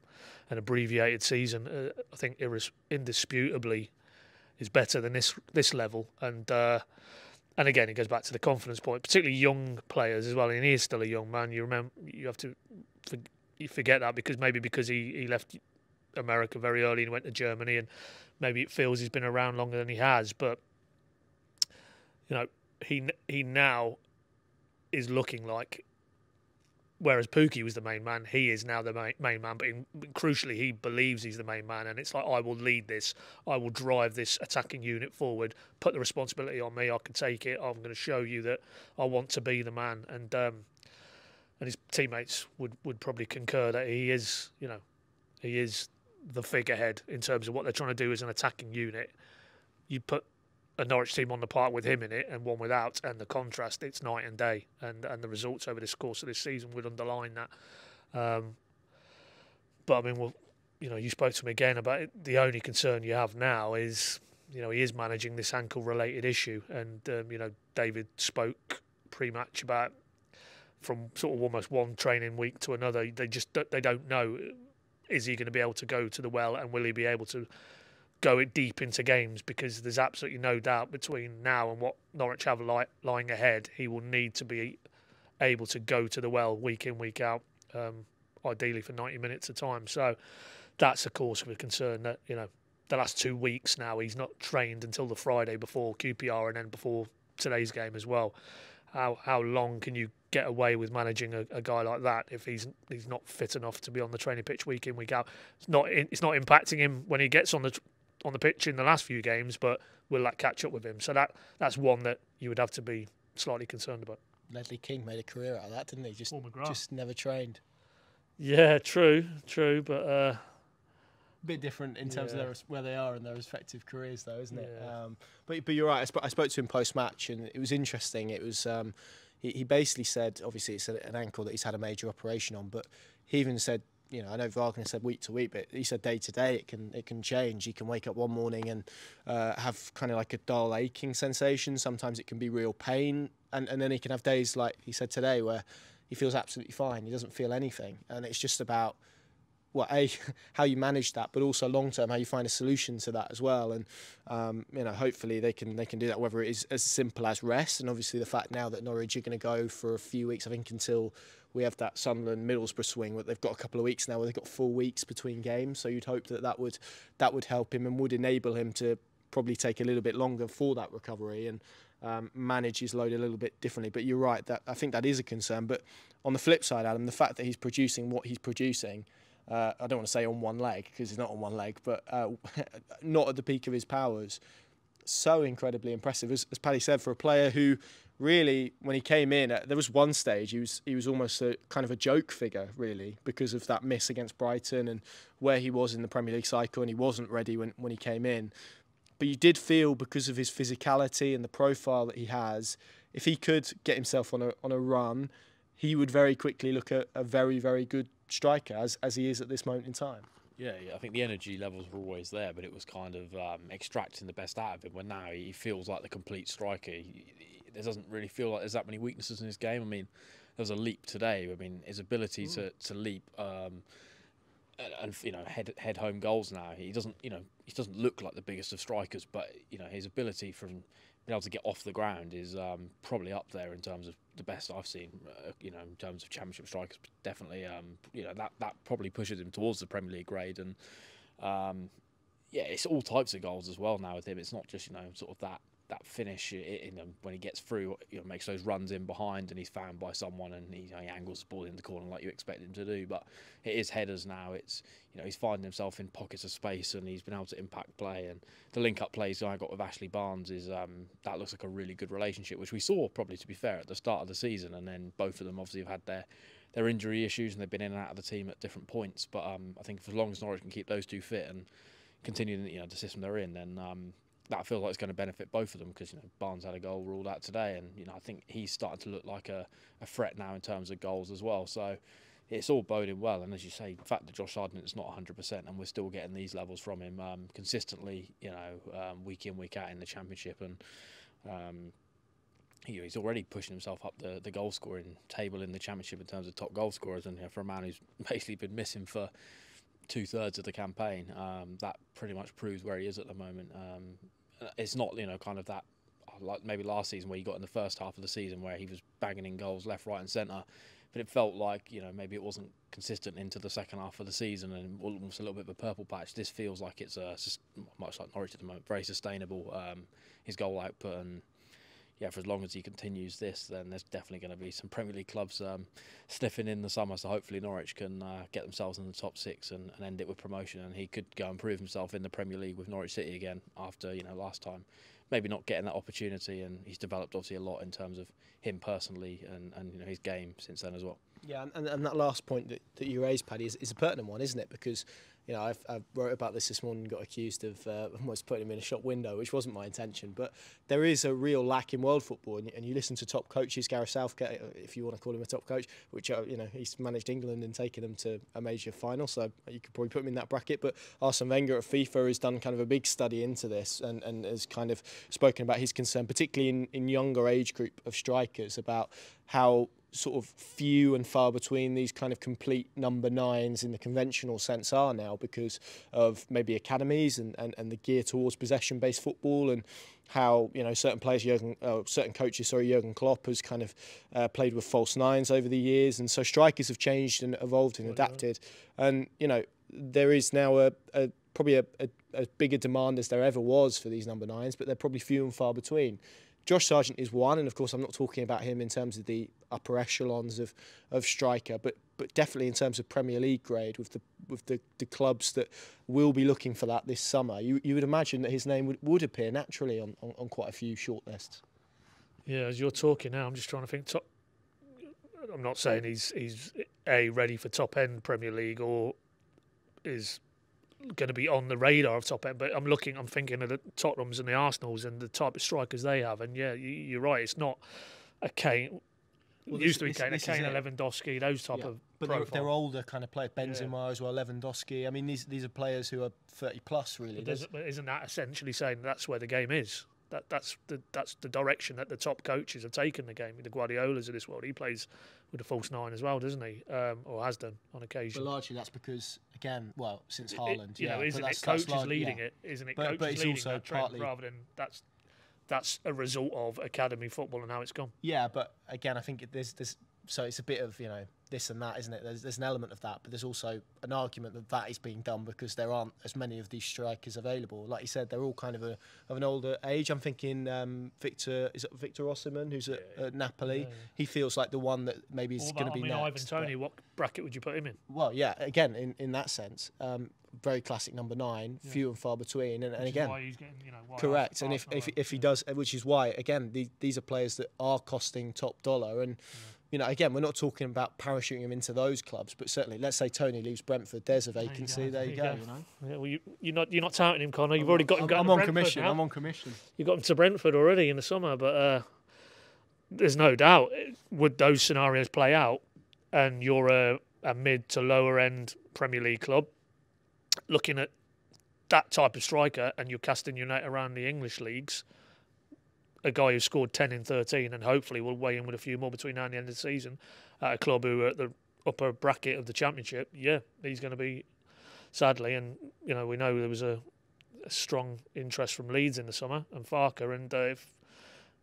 an abbreviated season, uh, I think irres- indisputably is better than this this level. And uh, and again, it goes back to the confidence point, particularly young players as well. And he is still a young man. You remember, you have to for, you forget that because maybe because he, he left America very early and went to Germany, and maybe it feels he's been around longer than he has. But you know, he he now is looking like whereas Pukki was the main man, he is now the main, main man. But in, crucially, he believes he's the main man, and it's like I will lead this, I will drive this attacking unit forward. Put the responsibility on me. I can take it. I'm going to show you that I want to be the man, and um, and his teammates would would probably concur that he is, you know, he is the figurehead in terms of what they're trying to do as an attacking unit. You put a Norwich team on the park with him in it and one without, and the contrast it's night and day, and and the results over this course of this season would underline that. Um, but I mean, well, you know, you spoke to him again about it. The only concern you have now is, you know, he is managing this ankle-related issue, and um, you know, David spoke pre-match about from sort of almost one training week to another. They just they don't know is he going to be able to go to the well, and will he be able to go it deep into games because there's absolutely no doubt between now and what Norwich have li- lying ahead, he will need to be able to go to the well week in week out, um, ideally for 90 minutes a time. So that's a cause for concern that you know the last two weeks now he's not trained until the Friday before QPR and then before today's game as well. How how long can you get away with managing a, a, guy like that if he's he's not fit enough to be on the training pitch week in week out? It's not it's not impacting him when he gets on the on the pitch in the last few games, but will that catch up with him? So that that's one that you would have to be slightly concerned about. Ledley King made a career out of that, didn't he? Just just never trained. Yeah, true, true, but uh, a bit different in terms yeah. of their, where they are in their respective careers, though, isn't it? Um, but but you're right. I, sp- I spoke to him post match, and it was interesting. It was um, he, he basically said, obviously it's an ankle that he's had a major operation on, but he even said you know, I know Wagner said week to week, but he said day to day it can it can change. He can wake up one morning and uh, have kind of like a dull aching sensation. Sometimes it can be real pain, and and then he can have days like he said today where he feels absolutely fine. He doesn't feel anything, and it's just about well, a how you manage that, but also long term how you find a solution to that as well. And um, you know, hopefully they can they can do that. Whether it is as simple as rest, and obviously the fact now that Norwich are going to go for a few weeks, I think until we have that Sunderland Middlesbrough swing, but they've got a couple of weeks now where they've got four weeks between games. So you'd hope that that would that would help him and would enable him to probably take a little bit longer for that recovery and um, manage his load a little bit differently. But you're right that I think that is a concern. But on the flip side, Adam, the fact that he's producing what he's producing. Uh, I don't want to say on one leg because he's not on one leg, but uh, not at the peak of his powers. So incredibly impressive, as, as Paddy said, for a player who really, when he came in, uh, there was one stage he was he was almost a kind of a joke figure, really, because of that miss against Brighton and where he was in the Premier League cycle, and he wasn't ready when when he came in. But you did feel because of his physicality and the profile that he has, if he could get himself on a on a run, he would very quickly look at a very very good striker as as he is at this moment in time. Yeah, yeah, I think the energy levels were always there, but it was kind of um, extracting the best out of him. When now he feels like the complete striker. He, there doesn't really feel like there's that many weaknesses in his game. I mean, there was a leap today. I mean, his ability to, mm. to leap um, and, and, you know head head home goals now. He doesn't you know he doesn't look like the biggest of strikers, but you know his ability from being able to get off the ground is um, probably up there in terms of the best I've seen. Uh, you know, in terms of championship strikers, definitely. Um, you know that that probably pushes him towards the Premier League grade, and um, yeah, it's all types of goals as well now with him. It's not just you know sort of that that finish in them when he gets through, you know, makes those runs in behind and he's found by someone and he, you know, he angles the ball in the corner like you expect him to do. But it is headers now. It's you know he's finding himself in pockets of space and he's been able to impact play. And the link up plays I got with Ashley Barnes is um, that looks like a really good relationship, which we saw probably to be fair at the start of the season. And then both of them obviously have had their their injury issues and they've been in and out of the team at different points. But um, I think as long as Norwich can keep those two fit and continue you know the system they're in, then um, that feels like it's going to benefit both of them because you know Barnes had a goal ruled out today, and you know I think he's starting to look like a, a threat now in terms of goals as well. So it's all boding well. And as you say, the fact that Josh Sargent is not 100% and we're still getting these levels from him um, consistently, you know, um, week in week out in the championship, and um, he, he's already pushing himself up the, the goal scoring table in the championship in terms of top goal scorers. And you know, for a man who's basically been missing for two thirds of the campaign, um, that pretty much proves where he is at the moment. Um, it's not you know kind of that like maybe last season where he got in the first half of the season where he was banging in goals left, right, and centre. But it felt like you know maybe it wasn't consistent into the second half of the season and almost a little bit of a purple patch. This feels like it's a, much like Norwich at the moment, very sustainable. Um, his goal output and yeah, for as long as he continues this, then there's definitely going to be some Premier League clubs um, sniffing in the summer. So hopefully Norwich can uh, get themselves in the top six and, and, end it with promotion. And he could go and prove himself in the Premier League with Norwich City again after you know last time, maybe not getting that opportunity. And he's developed obviously a lot in terms of him personally and, and you know his game since then as well. Yeah, and, and that last point that, that you raised, Paddy, is, is a pertinent one, isn't it? Because you know, I've, I wrote about this this morning, got accused of uh, almost putting him in a shop window, which wasn't my intention. But there is a real lack in world football, and, and you listen to top coaches, Gareth Southgate, if you want to call him a top coach, which uh, you know he's managed England and taken them to a major final, so you could probably put him in that bracket. But Arsene Wenger at FIFA has done kind of a big study into this and, and has kind of spoken about his concern, particularly in, in younger age group of strikers, about how sort of few and far between these kind of complete number nines in the conventional sense are now because of maybe academies and, and, and the gear towards possession based football and how you know certain players, Jurgen, uh, certain coaches, sorry, Jurgen Klopp has kind of uh, played with false nines over the years, and so strikers have changed and evolved and adapted, and you know there is now a, a probably a, a, a bigger demand as there ever was for these number nines, but they're probably few and far between. Josh Sargent is one, and of course, I'm not talking about him in terms of the upper echelons of, of striker, but but definitely in terms of Premier League grade with the with the, the clubs that will be looking for that this summer. You you would imagine that his name would, would appear naturally on, on, on quite a few shortlists. Yeah, as you're talking now, I'm just trying to think. Top, I'm not saying he's he's a ready for top end Premier League or is going to be on the radar of top end. But I'm looking, I'm thinking of the Tottenhams and the Arsenals and the type of strikers they have. And yeah, you, are right. It's not a Kane. Well, used to be Kane, Kane, Lewandowski, those type yeah. of. But they're, they're, older kind of players. Benzema yeah. as well, Lewandowski. I mean, these these are players who are 30 plus, really. But isn't that essentially saying that's where the game is? That that's the that's the direction that the top coaches have taken the game. The Guardiolas of this world, he plays with a false nine as well, doesn't he? Um, or has done on occasion. But largely that's because again, well, since Haaland, it, you yeah, know, isn't it coaches leading yeah. it? Isn't it but, coaches but it's leading also that trend partly, rather than that's that's a result of academy football and how it's gone. Yeah, but again, I think there's there's so it's a bit of you know this and that, isn't it? There's, there's an element of that, but there's also an argument that that is being done because there aren't as many of these strikers available. Like you said, they're all kind of a, of an older age. I'm thinking um, Victor is it Victor Osimhen, who's at, yeah. at Napoli. Yeah. He feels like the one that maybe is going to be I mean, next. Ivan Toney, what bracket would you put him in? Well, yeah, again in, in that sense. Um, very classic number nine, yeah. few and far between, and, and again, getting, you know, correct. And if, if, if he does, which is why again, the, these are players that are costing top dollar, and yeah you know, again, we're not talking about parachuting him into those clubs, but certainly, let's say Toney leaves Brentford, there's a vacancy. There you go. There you, go, go. You know? Yeah, well, you, you're not you're not touting him, Connor. You've I'm, already got him. I'm, I'm on Brentford commission. Now. I'm on commission. You got him to Brentford already in the summer, but uh, there's no doubt would those scenarios play out, and you're a, a mid to lower end Premier League club, looking at that type of striker, and you're casting your net around the English leagues a guy who scored 10 in 13 and hopefully will weigh in with a few more between now and the end of the season at a club who are at the upper bracket of the championship, yeah, he's going to be sadly. And you know, we know there was a, a strong interest from Leeds in the summer and Farke, and uh, if,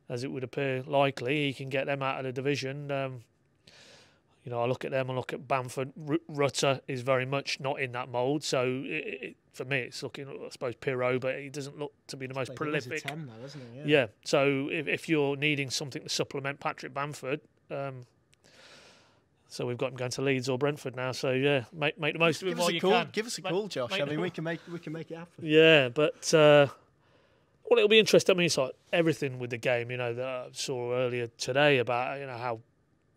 as it would appear likely, he can get them out of the division. Um, you know, I look at them. I look at Bamford. R- Rutter is very much not in that mould. So it, it, for me, it's looking, I suppose, Piroe, but he doesn't look to be the most prolific. 10 though, isn't he? Yeah. yeah. So if, if you're needing something to supplement Patrick Bamford, um, so we've got him going to Leeds or Brentford now. So yeah, make make the most of it while you call. can. Give us a call, Josh. I mean, we can make we can make it happen. Yeah, but uh, well, it'll be interesting. I mean, it's like everything with the game. You know, that I saw earlier today about you know how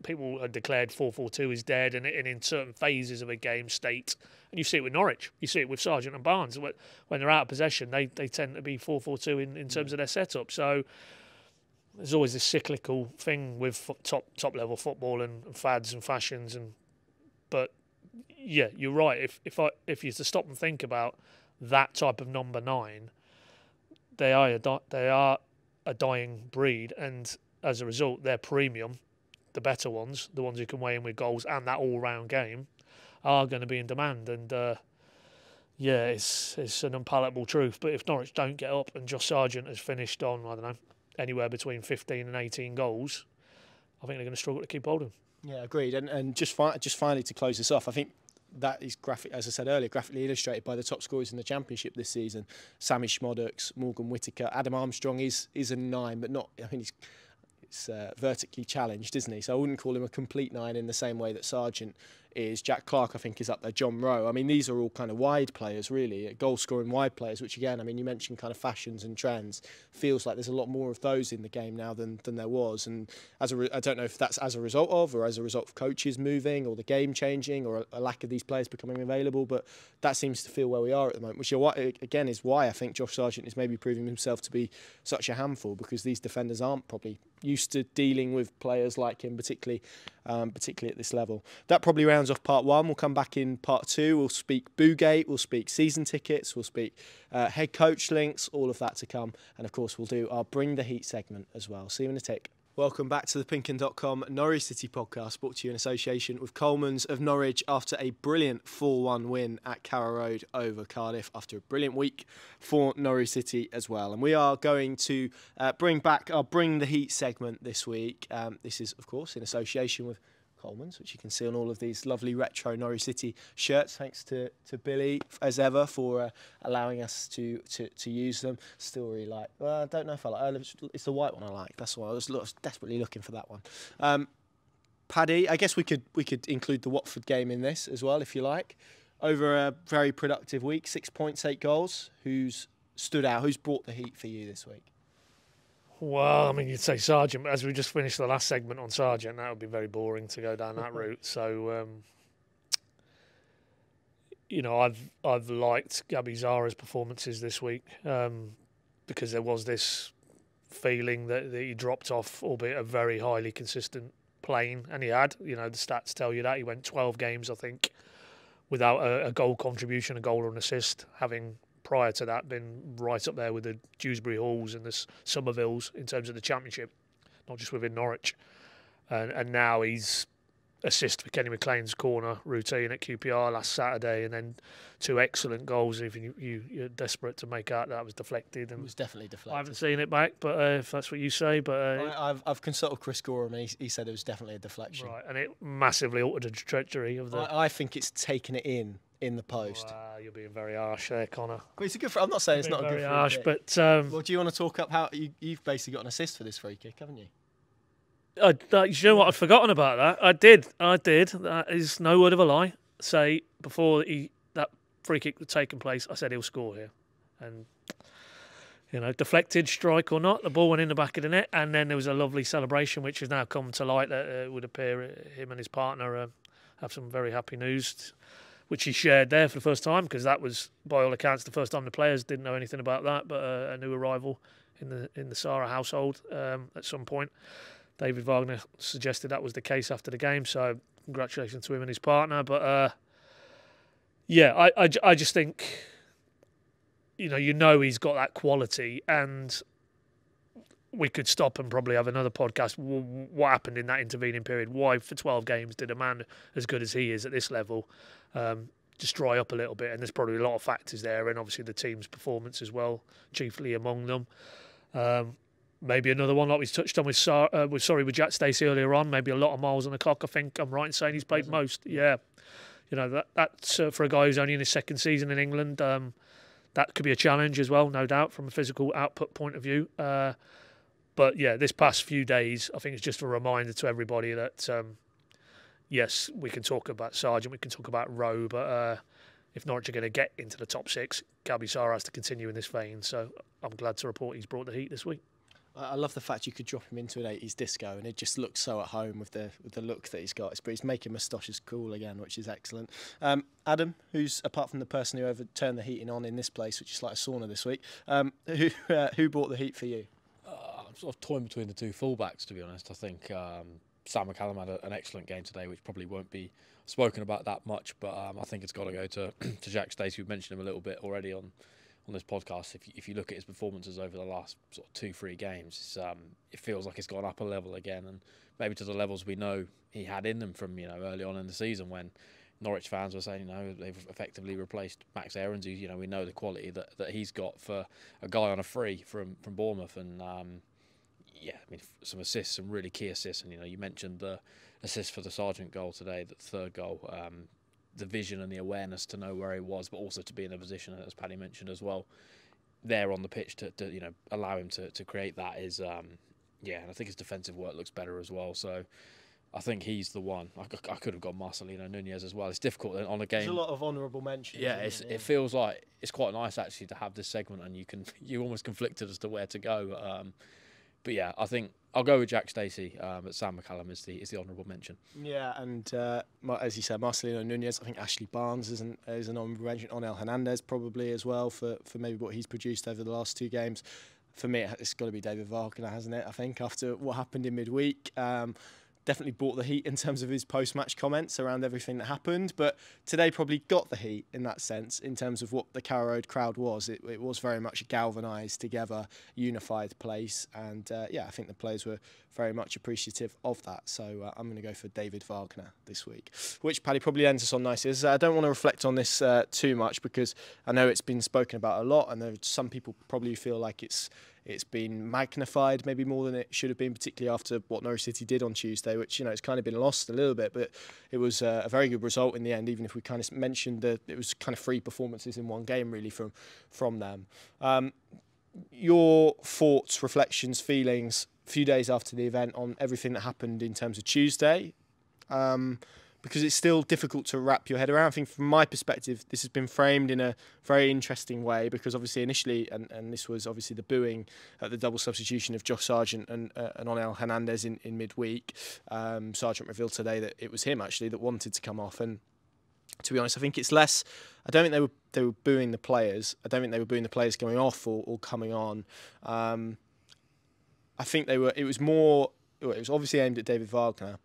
people had declared four four two is dead, and, and in certain phases of a game state, and you see it with Norwich, you see it with Sargent and Barnes. When they're out of possession, they they tend to be four four two in in terms of their setup. So there's always this cyclical thing with top top level football and, fads and fashions and but yeah you're right if if I if you to stop and think about that type of number 9 they are a di- they are a dying breed and as a result their premium the better ones the ones who can weigh in with goals and that all-round game are going to be in demand and uh, yeah, it's it's an unpalatable truth. But if Norwich don't get up and Josh Sargent has finished on, I don't know, anywhere between 15 and 18 goals, I think they're going to struggle to keep holding. Yeah, agreed. And and just fi- just finally to close this off, I think that is graphic, as I said earlier, graphically illustrated by the top scorers in the championship this season: Sammie Szmodics, Morgan Whittaker, Adam Armstrong is is a nine, but not. I mean, he's it's uh, vertically challenged, isn't he? So I wouldn't call him a complete nine in the same way that Sargent is. Jack Clarke, I think, is up there. John Rowe. I mean, these are all kind of wide players, really, goal scoring wide players, which again, I mean, you mentioned kind of fashions and trends. Feels like there's a lot more of those in the game now than, than there was. And as a re- I don't know if that's as a result of or as a result of coaches moving or the game changing or a, a lack of these players becoming available. But that seems to feel where we are at the moment, which again is why I think Josh Sargent is maybe proving himself to be such a handful because these defenders aren't probably used to dealing with players like him, particularly um, particularly at this level. That probably rounds off part one. We'll come back in part two. We'll speak Boogate, we'll speak season tickets, we'll speak uh, head coach links, all of that to come. And of course, we'll do our Bring the Heat segment as well. See you in a tick. Welcome back to the Pinkun.com Norwich City podcast, brought to you in association with Colman's of Norwich after a brilliant 4 1 win at Carrow Road over Cardiff after a brilliant week for Norwich City as well. And we are going to uh, bring back our Bring the Heat segment this week. Um, this is, of course, in association with Colman's, which you can see on all of these lovely retro Norwich City shirts. Thanks to, to Billy, as ever, for uh, allowing us to, to, to use them. Still really like, well, I don't know if I like, it's the white one I like. That's why I was, I was desperately looking for that one. Um, Paddy, I guess we could we could include the Watford game in this as well, if you like. Over a very productive week, six points, eight goals. Who's stood out? Who's brought the heat for you this week? Well, I mean, you'd say Sargent, but as we just finished the last segment on Sargent, that would be very boring to go down that route. So, um, you know, I've I've liked Gabby Sara's performances this week um, because there was this feeling that, that he dropped off, albeit a very highly consistent playing, and he had. You know, the stats tell you that he went 12 games, I think, without a, a goal contribution, a goal or an assist, having prior to that been right up there with the Dewsbury Halls and the Summervilles in terms of the championship, not just within Norwich. And, and now he's assist for Kenny McLean's corner routine at QPR last Saturday, and then two excellent goals. If you, you are desperate to make out that was deflected, and it was definitely deflected. I haven't seen it back, but uh, if that's what you say, but uh, I, have I've consulted Chris Goreham, and he, he, said it was definitely a deflection. Right, and it massively altered the trajectory of the. I, I think it's taken it in in the post. Wow, you're being very harsh there, Connor. Well, it's a good. I'm not saying it's not a good. Very harsh, but um, well, do you want to talk up how you, you've basically got an assist for this free kick, haven't you? I, that, you know what? I'd forgotten about that. I did. I did. That is no word of a lie. Say before he, that free kick was taking place, I said he'll score here, and you know, deflected strike or not, the ball went in the back of the net, and then there was a lovely celebration, which has now come to light that uh, would appear uh, him and his partner uh, have some very happy news which he shared there for the first time because that was, by all accounts, the first time the players didn't know anything about that. But uh, a new arrival in the in the Sara household um, at some point. David Wagner suggested that was the case after the game. So congratulations to him and his partner. But uh, yeah, I, I, I just think you know you know he's got that quality and we could stop and probably have another podcast. What happened in that intervening period? Why, for 12 games, did a man as good as he is at this level um, just dry up a little bit? And there's probably a lot of factors there, and obviously the team's performance as well, chiefly among them. Um, maybe another one like we touched on with, Sar- uh, with sorry with Jack Stacey earlier on. Maybe a lot of miles on the clock. I think I'm right in saying he's played most. Yeah, you know that that's uh, for a guy who's only in his second season in England. Um, that could be a challenge as well, no doubt, from a physical output point of view. Uh, but yeah, this past few days, I think it's just a reminder to everybody that um, yes, we can talk about Sargent, we can talk about Rowe, but uh, if Norwich are going to get into the top six, Gabby Sara has to continue in this vein. So I'm glad to report he's brought the heat this week. I love the fact you could drop him into an 80s disco and it just looks so at home with the with the look that he's got. But he's making moustaches cool again, which is excellent. Um, Adam, who's apart from the person who overturned the heating on in this place, which is like a sauna this week, um, who uh, who brought the heat for you? I'm sort of toying between the two fullbacks, to be honest. I think um, Sam McCallum had a, an excellent game today, which probably won't be spoken about that much, but um, I think it's got to go to, to Jack Stacey. We've mentioned him a little bit already on on this podcast. If you, if you look at his performances over the last sort of two, three games, um, it feels like it's gone up a level again, and maybe to the levels we know he had in them from you know early on in the season when Norwich fans were saying, you know, they've effectively replaced Max Aarons, who you know we know the quality that, that he's got for a guy on a free from from Bournemouth, and um, yeah, I mean, some assists, some really key assists. And, you know, you mentioned the assist for the Sargent goal today, the third goal. Um, the vision and the awareness to know where he was, but also to be in a position, as Paddy mentioned as well, there on the pitch to, to you know allow him to, to create that is um, yeah, and I think his defensive work looks better as well. So I think he's the one. I, I could have gone Marcelino Nunez as well. It's difficult on a game. There's a lot of honourable mentions. Yeah, it, yeah, it feels like it's quite nice actually to have this segment, and you can you almost conflicted as to where to go. Um, but yeah, I think I'll go with Jack Stacey. Um, but Sam McCallum is the is the honourable mention. Yeah, and uh, as you said, Marcelino Nunez. I think Ashley Barnes is an is an honourable mention. Onel Hernandez probably as well for for maybe what he's produced over the last two games. For me, it's got to be David Wagner, hasn't it? I think after what happened in midweek. Um, definitely brought the heat in terms of his post-match comments around everything that happened. But today probably got the heat in that sense in terms of what the Carrow Road crowd was. It, it was very much a galvanised together, unified place, and uh, yeah, I think the players were very much appreciative of that. So uh, I'm going to go for David Wagner this week, which Paddy probably ends us on nicely. I don't want to reflect on this uh, too much because I know it's been spoken about a lot, and some people probably feel like it's it's been magnified maybe more than it should have been, particularly after what Norwich City did on Tuesday, which you know it's kind of been lost a little bit. But it was uh, a very good result in the end, even if we kind of mentioned that it was kind of three performances in one game really from from them. Um, your thoughts, reflections, feelings a few days after the event on everything that happened in terms of Tuesday. Um, because it's still difficult to wrap your head around. I think from my perspective, this has been framed in a very interesting way because obviously initially, and, and this was obviously the booing at the double substitution of Josh Sargent and, uh, and Onel Hernandez in, in midweek. Um, Sargent revealed today that it was him actually that wanted to come off and to be honest, I think it's less. I don't think they were they were booing the players. I don't think they were booing the players going off or, or coming on. Um, I think they were. It was more. It was obviously aimed at David Wagner,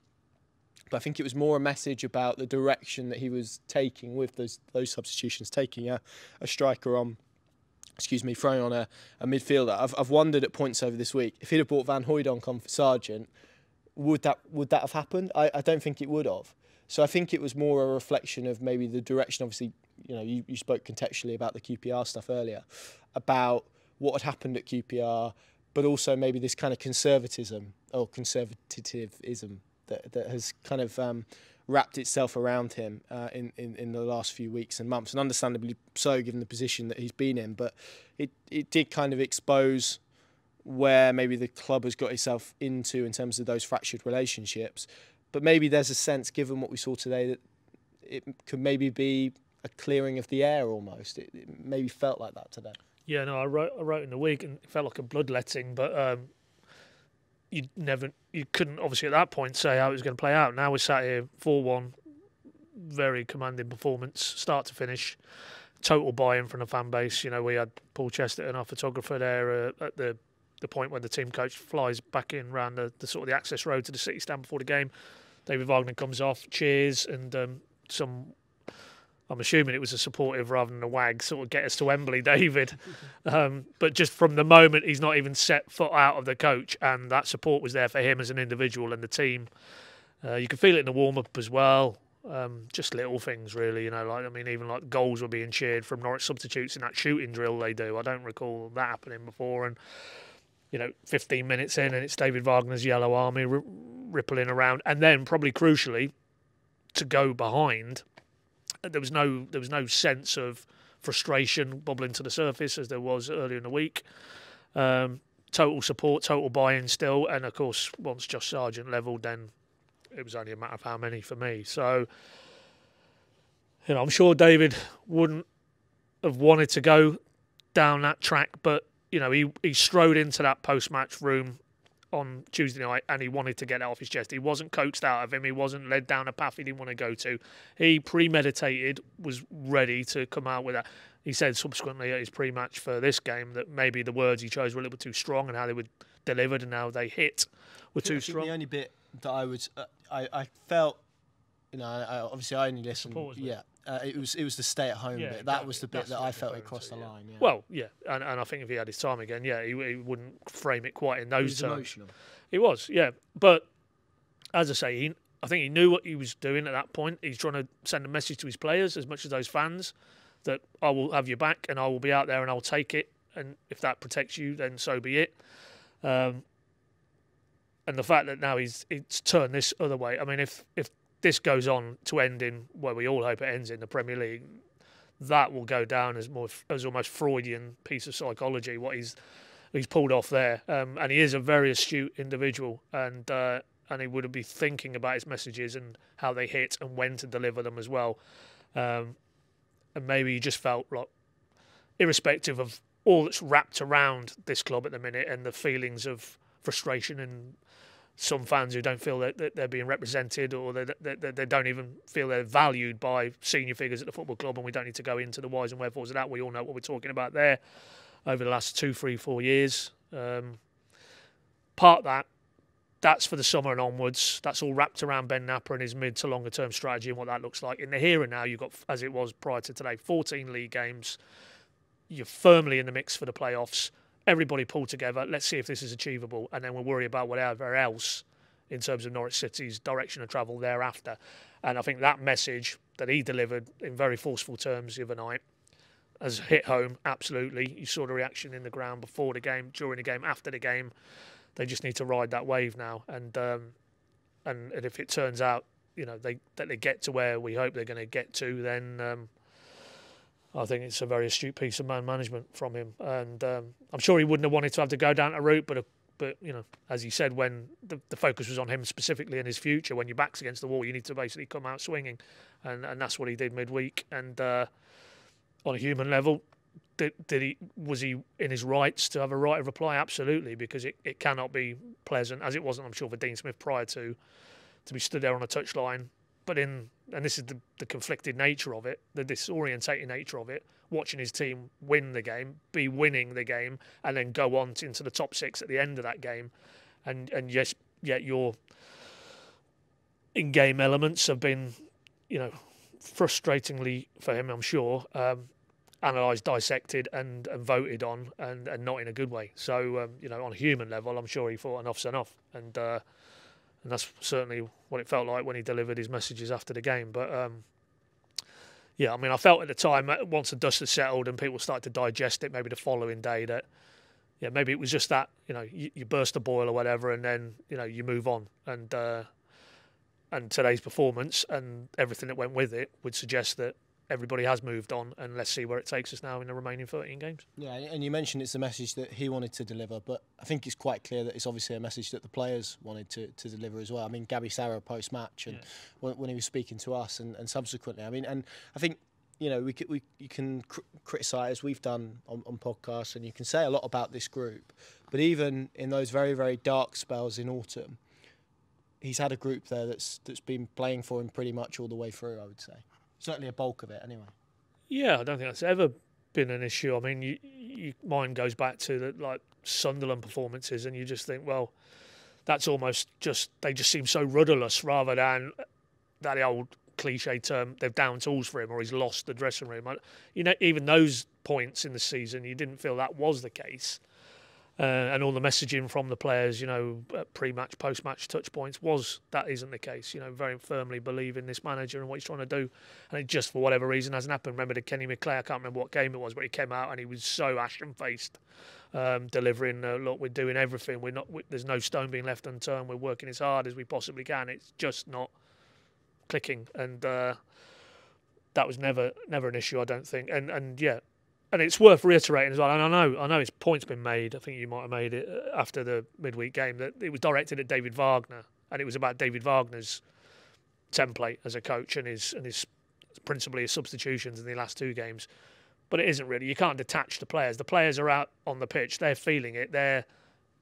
but I think it was more a message about the direction that he was taking with those those substitutions, taking a, a striker on. Excuse me, throwing on a, a midfielder. I've, I've wondered at points over this week if he'd have brought Van Hooijdonk on for Sargent, would that would that have happened? I, I don't think it would have. So I think it was more a reflection of maybe the direction. Obviously, you know, you, you spoke contextually about the QPR stuff earlier, about what had happened at QPR, but also maybe this kind of conservatism or conservatism that, that has kind of um, wrapped itself around him uh, in, in, in the last few weeks and months, and understandably so given the position that he's been in. But it, it did kind of expose where maybe the club has got itself into in terms of those fractured relationships. But maybe there's a sense, given what we saw today, that it could maybe be a clearing of the air almost. It, it maybe felt like that today. Yeah, no, I wrote I wrote in the week and it felt like a bloodletting, but um, you never you couldn't obviously at that point say how it was going to play out. Now we're sat here four one, very commanding performance, start to finish, total buy-in from the fan base. You know, we had Paul Chesterton, our photographer, there uh, at the the point when the team coach flies back in around the, the sort of the access road to the city stand before the game. David Wagner comes off, cheers, and um, some. I'm assuming it was a supportive rather than a wag, sort of get us to Wembley, David. Um, but just from the moment he's not even set foot out of the coach, and that support was there for him as an individual and the team. Uh, you could feel it in the warm up as well. Um, just little things, really. You know, like I mean, even like goals were being cheered from Norwich substitutes in that shooting drill they do. I don't recall that happening before, and you know, 15 minutes in and it's David Wagner's Yellow Army rippling around, and then probably crucially to go behind, there was no there was no sense of frustration bubbling to the surface as there was earlier in the week. Um, total support, total buy-in still, and of course once Josh Sargent levelled, then it was only a matter of how many for me. So you know, I'm sure David wouldn't have wanted to go down that track, but you know, he, he strode into that post match room on Tuesday night and he wanted to get it off his chest. He wasn't coaxed out of him. He wasn't led down a path he didn't want to go to. He premeditated, was ready to come out with that. He said subsequently at his pre-match for this game that maybe the words he chose were a little bit too strong and how they were delivered and how they hit were too strong. The only bit that I was, uh, I, I felt, you know, I, obviously I only listened. Yeah, uh, it was it was the stay at home yeah, bit. That was the bit that I felt it crossed the yeah. line. Yeah. Well, yeah, and, and I think if he had his time again, yeah, he, he wouldn't frame it quite in those he terms. Emotional. He was, yeah. But as I say, he, I think he knew what he was doing at that point. He's trying to send a message to his players as much as those fans that I will have your back and I will be out there and I'll take it. And if that protects you, then so be it. Um, and the fact that now he's it's turned this other way. I mean, if if this goes on to end in where we all hope it ends in the Premier League, that will go down as more as almost Freudian piece of psychology. What he's he's pulled off there, um, and he is a very astute individual, and uh, and he would be thinking about his messages and how they hit and when to deliver them as well. Um, and maybe he just felt like, irrespective of all that's wrapped around this club at the minute and the feelings of frustration and some fans who don't feel that, they're being represented or that they, don't even feel they're valued by senior figures at the football club. And we don't need to go into the whys and wherefores of that. We all know what we're talking about there over the last two, three, four years. Um, part that that's for the summer and onwards. That's all wrapped around Ben Knapper and his mid to longer term strategy and what that looks like. In the here and now, you've got, as it was prior to today, 14 league games. You're firmly in the mix for the playoffs. Everybody pull together. Let's see if this is achievable, and then we'll worry about whatever else in terms of Norwich City's direction of travel thereafter. And I think that message that he delivered in very forceful terms the other night has hit home absolutely. You saw the reaction in the ground before the game, during the game, after the game. They just need to ride that wave now, and um, and, and if it turns out you know they that they get to where we hope they're going to get to, then um, I think it's a very astute piece of man management from him. And um, I'm sure he wouldn't have wanted to have to go down a route, but but you know, as he said, when the, the focus was on him specifically in his future, when your back's against the wall, you need to basically come out swinging, and and that's what he did midweek. And uh, on a human level, did, did he was he in his rights to have a right of reply? Absolutely, because it, it cannot be pleasant as it wasn't. I'm sure for Dean Smith prior to to be stood there on a touchline, but in and this is the, the conflicted nature of it, the disorientating nature of it. Watching his team win the game, be winning the game, and then go on into the top six at the end of that game, and and yes, yet your in-game elements have been, you know, frustratingly for him, I'm sure, um, analysed, dissected, and, and voted on, and, and not in a good way. So, um, you know, on a human level, I'm sure he thought enough's enough, and uh, and that's certainly what it felt like when he delivered his messages after the game. But um, yeah, I mean, I felt at the time once the dust had settled and people started to digest it, maybe the following day that. Yeah, maybe it was just that you know you, you burst a boil or whatever, and then you know you move on, and uh, and today's performance and everything that went with it would suggest that everybody has moved on, and let's see where it takes us now in the remaining 13 games. Yeah, and you mentioned it's a message that he wanted to deliver, but I think it's quite clear that it's obviously a message that the players wanted to, to deliver as well. I mean, Gabby Sara post match and yeah. when, when, he was speaking to us, and, and subsequently, I mean, and I think you know we, can, we you can cr- criticise we've done on, on podcasts, and you can say a lot about this group, but even in those very very dark spells in autumn. He's had a group there that's that's been playing for him pretty much all the way through. I would say certainly a bulk of it anyway. Yeah, I don't think that's ever been an issue. I mean, you, you, mine goes back to the like Sunderland performances, and you just think, well, that's almost just they just seem so rudderless rather than that old cliche term they've down tools for him or he's lost the dressing room. You know, even those points in the season, you didn't feel that was the case uh, and all the messaging from the players, you know, pre-match, post-match touch points was that isn't the case. You know, very firmly believe in this manager and what he's trying to do, and it just for whatever reason hasn't happened. Remember the Kenny McClay? I can't remember what game it was, but he came out and he was so ashen-faced, um, delivering, uh, "Look, we're doing everything. We're not. We, there's no stone being left unturned. We're working as hard as we possibly can. It's just not clicking." And uh, that was never never an issue, I don't think. And and yeah, and it's worth reiterating as well. And I know, I know, his point's been made. I think you might have made it uh, after the midweek game that it was directed at David Wagner, and it was about David Wagner's template as a coach and his and his principally his substitutions in the last two games. But it isn't really. You can't detach the players. The players are out on the pitch. They're feeling it. They're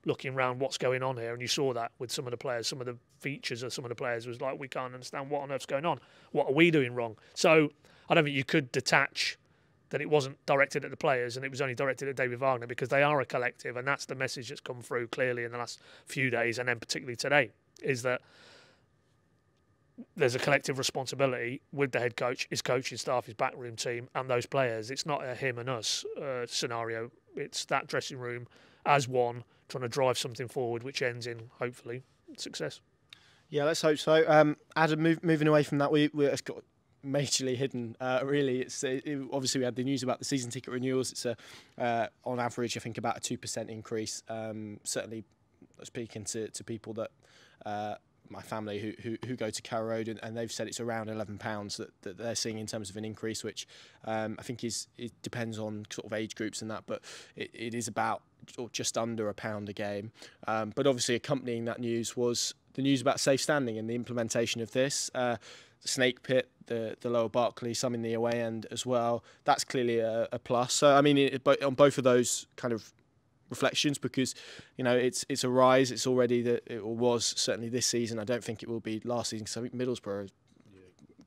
looking around what's going on here, and you saw that with some of the players. Some of the features of some of the players was like, we can't understand what on earth's going on. What are we doing wrong? So I don't think you could detach that it wasn't directed at the players and it was only directed at David Wagner because they are a collective and that's the message that's come through clearly in the last few days and then particularly today is that there's a collective responsibility with the head coach, his coaching staff, his backroom team, and those players. It's not a him and us uh, scenario. It's that dressing room as one trying to drive something forward, which ends in hopefully success. Yeah, let's hope so. Um, Adam, move, moving away from that, we, we got majorly hidden. Uh, really, it's it, obviously we had the news about the season ticket renewals. It's a uh, on average, I think about a two percent increase. Um, certainly, speaking to, to people that. Uh, my family who, who, who go to Carrow Road and, and they've said it's around eleven pounds that, that they're seeing in terms of an increase, which um, I think is it depends on sort of age groups and that, but it, it is about or just under a pound a game. Um, but obviously accompanying that news was the news about safe standing and the implementation of this. Uh, the Snake Pit, the the Lower Barclay, some in the away end as well. That's clearly a, a plus. So I mean, it, on both of those kind of reflections, because you know it's it's a rise. It's already that it was certainly this season. I don't think it will be last season. because I think Middlesbrough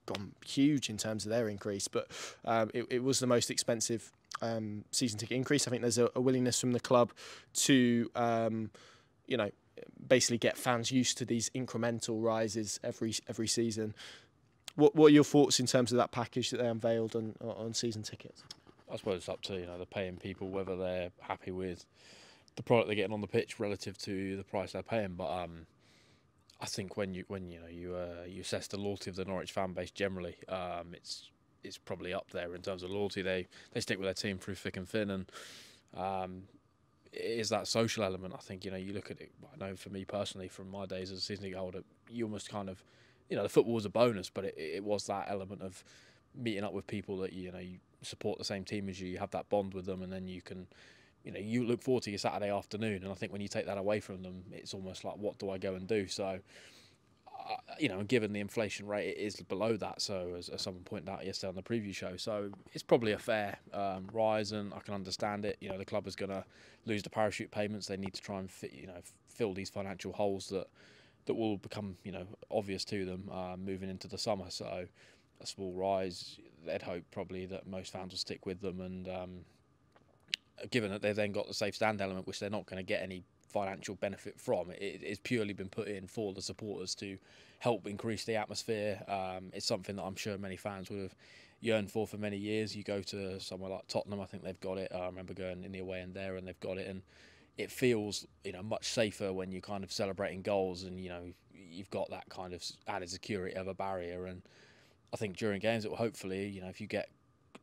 gone huge in terms of their increase, but um, it, it was the most expensive um, season ticket increase. I think there's a, a willingness from the club to, um, you know, basically get fans used to these incremental rises every every season. What what are your thoughts in terms of that package that they unveiled on on season tickets? I suppose it's up to you know the paying people whether they're happy with the product they're getting on the pitch relative to the price they're paying. But um, I think when you when you know you uh, you assess the loyalty of the Norwich fan base generally, um, it's it's probably up there in terms of loyalty. They they stick with their team through thick and thin, and um, is that social element. I think you know you look at it. I know for me personally, from my days as a season ticket holder, you almost kind of you know the football was a bonus, but it, it was that element of meeting up with people that you know you support the same team as you, you have that bond with them, and then you can you know, you look forward to your Saturday afternoon, and I think when you take that away from them, it's almost like, what do I go and do? So, uh, you know, given the inflation rate, it is below that. So, as, as, someone pointed out yesterday on the preview show, so it's probably a fair um, rise, and I can understand it. You know, the club is going to lose the parachute payments. They need to try and you know, fill these financial holes that that will become, you know, obvious to them uh, moving into the summer. So, a small rise. They'd hope probably that most fans will stick with them and. Um, given that they've then got the safe stand element, which they're not going to get any financial benefit from, it, it's purely been put in for the supporters to help increase the atmosphere. Um, it's something that I'm sure many fans would have yearned for for many years. You go to somewhere like Tottenham, I think they've got it. I remember going in the away end there, and they've got it, and it feels you know much safer when you're kind of celebrating goals, and you know you've got that kind of added security of a barrier and. I think during games, it will hopefully, you know, if you get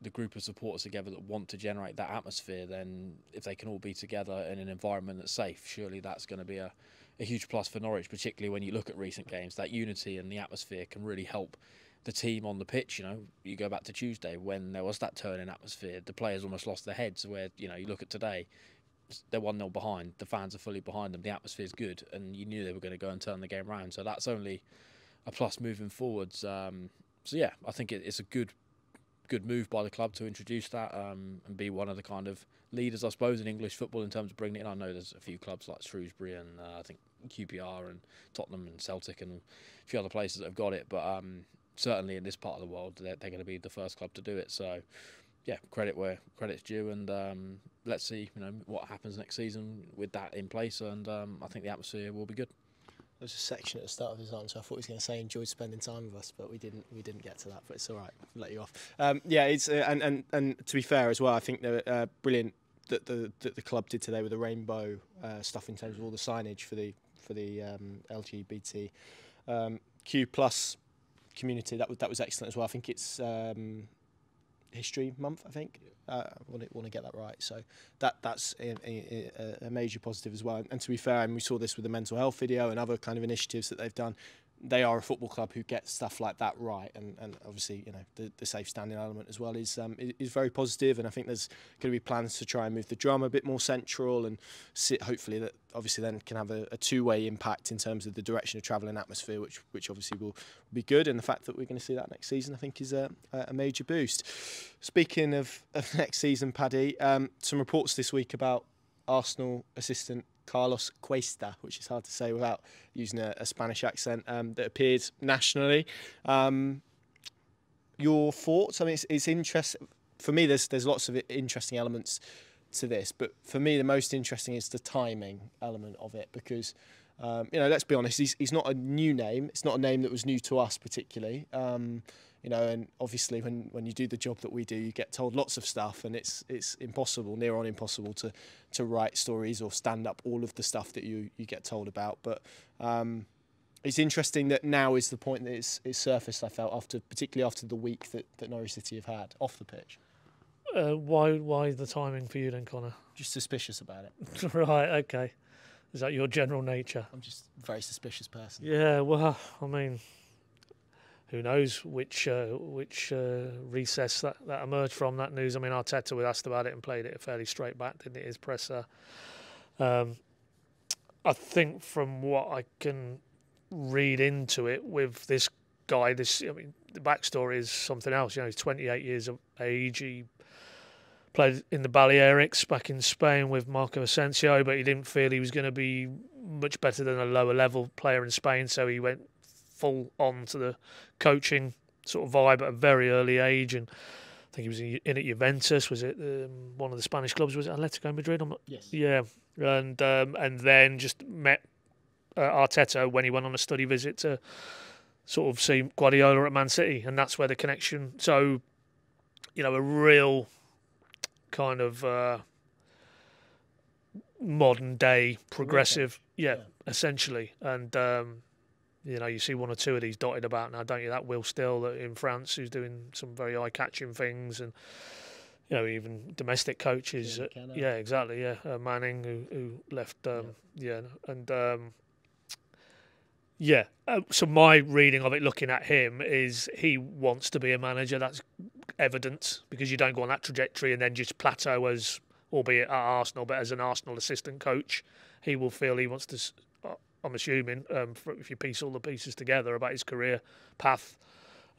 the group of supporters together that want to generate that atmosphere, then if they can all be together in an environment that's safe, surely that's going to be a, a huge plus for Norwich, particularly when you look at recent games. That unity and the atmosphere can really help the team on the pitch. You know, you go back to Tuesday when there was that turn in atmosphere, the players almost lost their heads. Where you know, you look at today, they're one 0 behind, the fans are fully behind them, the atmosphere's good, and you knew they were going to go and turn the game around. So that's only a plus moving forwards. Um, so yeah, I think it, it's a good good move by the club to introduce that um, and be one of the kind of leaders, I suppose, in English football in terms of bringing it in. I know there's a few clubs like Shrewsbury and uh, I think QPR and Tottenham and Celtic and a few other places that have got it, but um, certainly in this part of the world, they're, they're going to be the first club to do it. So, yeah, credit where credit's due, and um, let's see, you know, what happens next season with that in place, and um, I think the atmosphere will be good. There was a section at the start of his answer. I thought he was going to say enjoyed spending time with us, but we didn't. We didn't get to that. But it's all right. I'll let you off. Um, yeah, it's uh, and, and and to be fair as well, I think they're uh, brilliant that the that the club did today with the rainbow uh, stuff in terms of all the signage for the for the um, LGBT um, Q plus community. That was that was excellent as well. I think it's um, History Month, I think. Uh, I want to, want to get that right. So that that's a, a, a major positive as well. And, and to be fair, and we saw this with the mental health video and other kind of initiatives that they've done. They are a football club who get stuff like that right, and, and obviously you know the, the safe standing element as well is um, is very positive, and I think there's going to be plans to try and move the drama a bit more central, and sit, hopefully that obviously then can have a, a two way impact in terms of the direction of travel and atmosphere, which which obviously will be good, and the fact that we're going to see that next season I think is a, a major boost. Speaking of, of next season, Paddy, um, some reports this week about Arsenal assistant Carlos Cuesta, which is hard to say without using a, a Spanish accent, um, that appeared nationally. Um, your thoughts? I mean, it's, it's interesting. For me, there's there's lots of interesting elements to this, but for me, the most interesting is the timing element of it because. Um, you know, let's be honest. He's, he's not a new name. It's not a name that was new to us particularly. Um, you know, and obviously when, when you do the job that we do, you get told lots of stuff, and it's it's impossible, near on impossible, to to write stories or stand up all of the stuff that you you get told about. But um, it's interesting that now is the point that it's, it's surfaced. I felt after, particularly after the week that, that Norwich City have had off the pitch. Uh, why why the timing for you then, Connor? Just suspicious about it. right. Okay. Is that your general nature? I'm just a very suspicious person. Yeah. Well, I mean, who knows which uh, which uh, recess that, that emerged from that news. I mean, Arteta was asked about it and played it fairly straight back, didn't it? His presser. Um, I think from what I can read into it with this guy, this I mean, the backstory is something else. You know, he's 28 years of age. He played in the Balearics back in Spain with Marco Asensio, but he didn't feel he was going to be much better than a lower level player in Spain, so he went full on to the coaching sort of vibe at a very early age, and I think he was in at Juventus. Was it um, one of the Spanish clubs? Was it Atletico Madrid? Yes. Yeah, and um, and then just met uh, Arteta when he went on a study visit to sort of see Guardiola at Man City, and that's where the connection. So, you know, a real kind of uh, modern day progressive, yeah, Yeah. essentially, and. Um, you know, you see one or two of these dotted about now, don't you? That Will Still in France, who's doing some very eye-catching things, and you know, even domestic coaches. Yeah, uh, yeah, exactly. Yeah, uh, Manning who who left. Um, yeah. and um, yeah. Uh, so my reading of it, looking at him, is he wants to be a manager. That's evident because you don't go on that trajectory and then just plateau as, albeit at Arsenal, but as an Arsenal assistant coach, he will feel he wants to. I'm assuming, um, if you piece all the pieces together about his career path,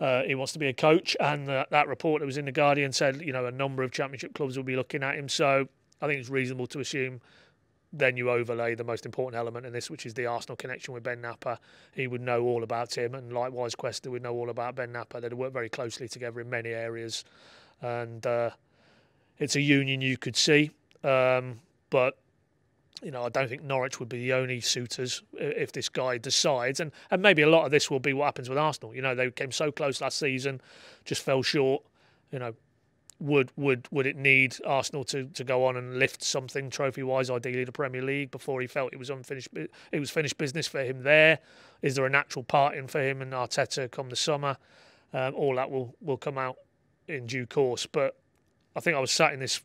uh, he wants to be a coach, and uh, that report that was in the Guardian said, you know, a number of Championship clubs will be looking at him. So I think it's reasonable to assume. Then you overlay the most important element in this, which is the Arsenal connection with Ben Knapper. He would know all about him, and likewise, Cuesta would know all about Ben Knapper. They'd work very closely together in many areas, and uh, it's a union you could see. Um, but you know, I don't think Norwich would be the only suitors if this guy decides, and and maybe a lot of this will be what happens with Arsenal. You know, they came so close last season, just fell short. You know, would would would it need Arsenal to, to go on and lift something trophy wise, ideally the Premier League, before he felt it was unfinished? It was finished business for him there. Is there a natural parting for him and Arteta come the summer? Um, all that will will come out in due course. But I think I was sat in this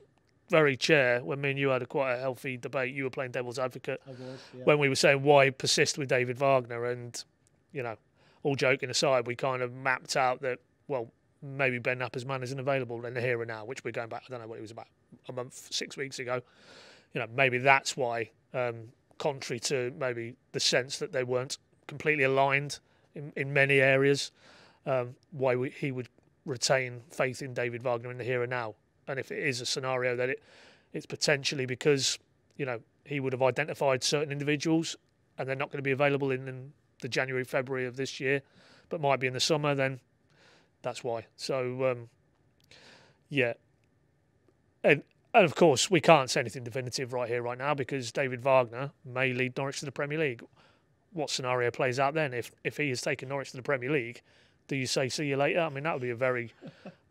very chair when me and you had a quite a healthy debate. You were playing devil's advocate was, yeah. when we were saying why persist with David Wagner, and you know, all joking aside, we kind of mapped out that well, maybe Ben Knapper's man isn't available in the here and now, which we're going back. I don't know what it was about a month, six weeks ago. You know, maybe that's why, um, contrary to maybe the sense that they weren't completely aligned in, in many areas, um, why we, he would retain faith in David Wagner in the here and now. And if it is a scenario that it, it's potentially because you know he would have identified certain individuals and they're not going to be available in, in the January February of this year, but might be in the summer. Then that's why. So um, yeah, and and of course we can't say anything definitive right here right now because David Wagner may lead Norwich to the Premier League. What scenario plays out then if if he has taken Norwich to the Premier League? Do you say see you later? I mean that would be a very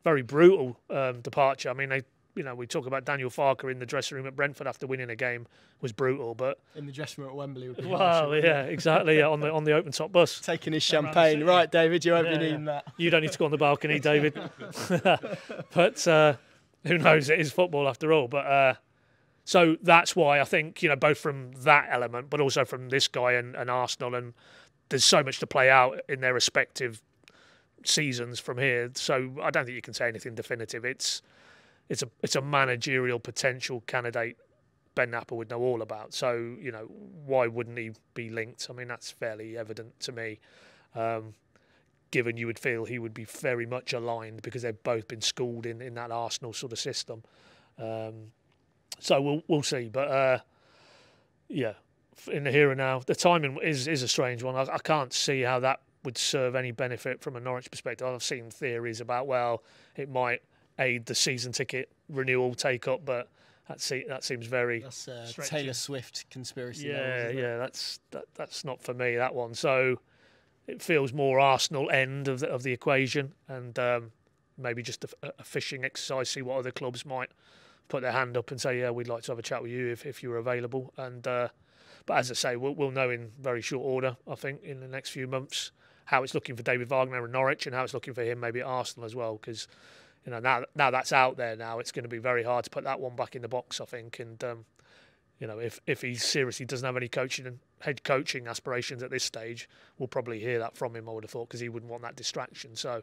very brutal um, departure. I mean they. You know, we talk about Daniel Farke in the dressing room at Brentford after winning a game was brutal, but in the dressing room at Wembley. Would be well, harsh, yeah, exactly. Yeah, on the on the open top bus. Taking his champagne. Right, David, you won't Yeah, be yeah. needing that. You don't need to go on the balcony, David. but uh, who knows? It is football after all. But uh, so that's why I think you know both from that element, but also from this guy and, and Arsenal, and there's so much to play out in their respective seasons from here. So I don't think you can say anything definitive. It's it's a it's a managerial potential candidate. Ben Knapper would know all about. So you know why wouldn't he be linked? I mean that's fairly evident to me. Um, given you would feel he would be very much aligned because they've both been schooled in, in that Arsenal sort of system. Um, so we'll we'll see, but uh, yeah, in the here and now, the timing is is a strange one. I, I can't see how that would serve any benefit from a Norwich perspective. I've seen theories about well, it might aid the season ticket renewal take up, but that se- that seems very That's uh, Taylor Swift conspiracy. yeah, theories, isn't it? yeah, that's that, that's not for me that one. So it feels more Arsenal end of the of the equation, and um, maybe just a, a fishing exercise. See what other clubs might put their hand up and say, yeah, we'd like to have a chat with you if if you're available. And uh, but as I say, we'll we'll know in very short order. I think in the next few months how it's looking for David Wagner and Norwich, and how it's looking for him maybe at Arsenal as well, because. You know now, now that's out there. Now it's going to be very hard to put that one back in the box. I think, and um, you know, if if he seriously doesn't have any coaching and head coaching aspirations at this stage, we'll probably hear that from him. I would have thought because he wouldn't want that distraction. So,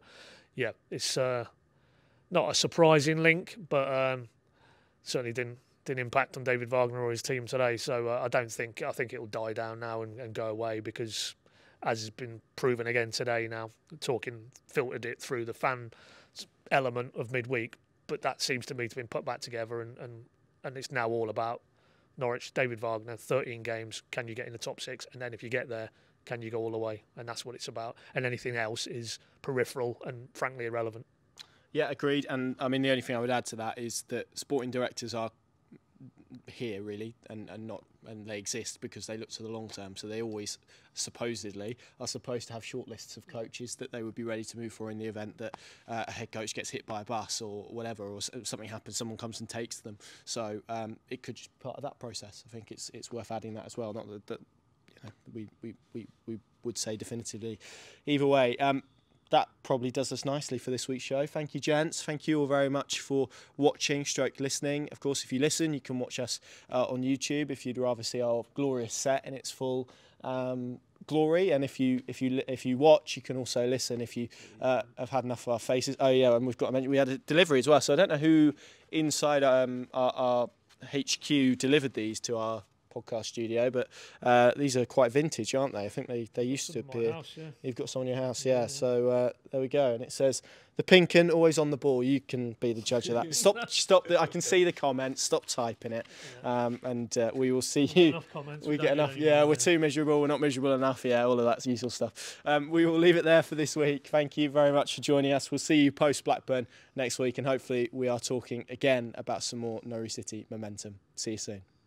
yeah, it's uh, not a surprising link, but um, certainly didn't didn't impact on David Wagner or his team today. So uh, I don't think I think it will die down now and, and go away because, as has been proven again today, now talking filtered it through the fan element of midweek, but that seems to me to have been put back together and and and it's now all about Norwich, David Wagner, 13 games. Can you get in the top six? And then if you get there, can you go all the way? And that's what it's about. And anything else is peripheral and frankly irrelevant. Yeah, agreed. And I mean, the only thing I would add to that is that sporting directors are here really, and, and not and they exist because they look to the long term. So they always supposedly are supposed to have short lists of coaches that they would be ready to move for in the event that uh, a head coach gets hit by a bus or whatever, or something happens, someone comes and takes them. So um, it could just be part of that process. I think it's it's worth adding that as well. Not that, that you know, we, we, we, we would say definitively either way. Um, that probably does us nicely for this week's show. Thank you, gents. Thank you all very much for watching, stroke listening. Of course, if you listen, you can watch us uh, on YouTube if you'd rather see our glorious set in its full um, glory. And if you if you if you watch, you can also listen if you uh, have had enough of our faces. Oh yeah, and we've got to mention we had a delivery as well. So I don't know who inside um, our, our HQ delivered these to our podcast studio, but uh, these are quite vintage, aren't they? I think they, they used to appear. House, yeah. You've got some in your house, yeah. yeah. So uh, there we go, and it says the Pink Un always on the ball. You can be the judge of that. Stop, stop. The, I can see the comments. Stop typing it, um, and uh, we will see you. we, we get enough. Yeah, we're too miserable. We're not miserable enough. Yeah, all of that's useful stuff. Um, we will leave it there for this week. Thank you very much for joining us. We'll see you post Blackburn next week, and hopefully we are talking again about some more Norwich City momentum. See you soon.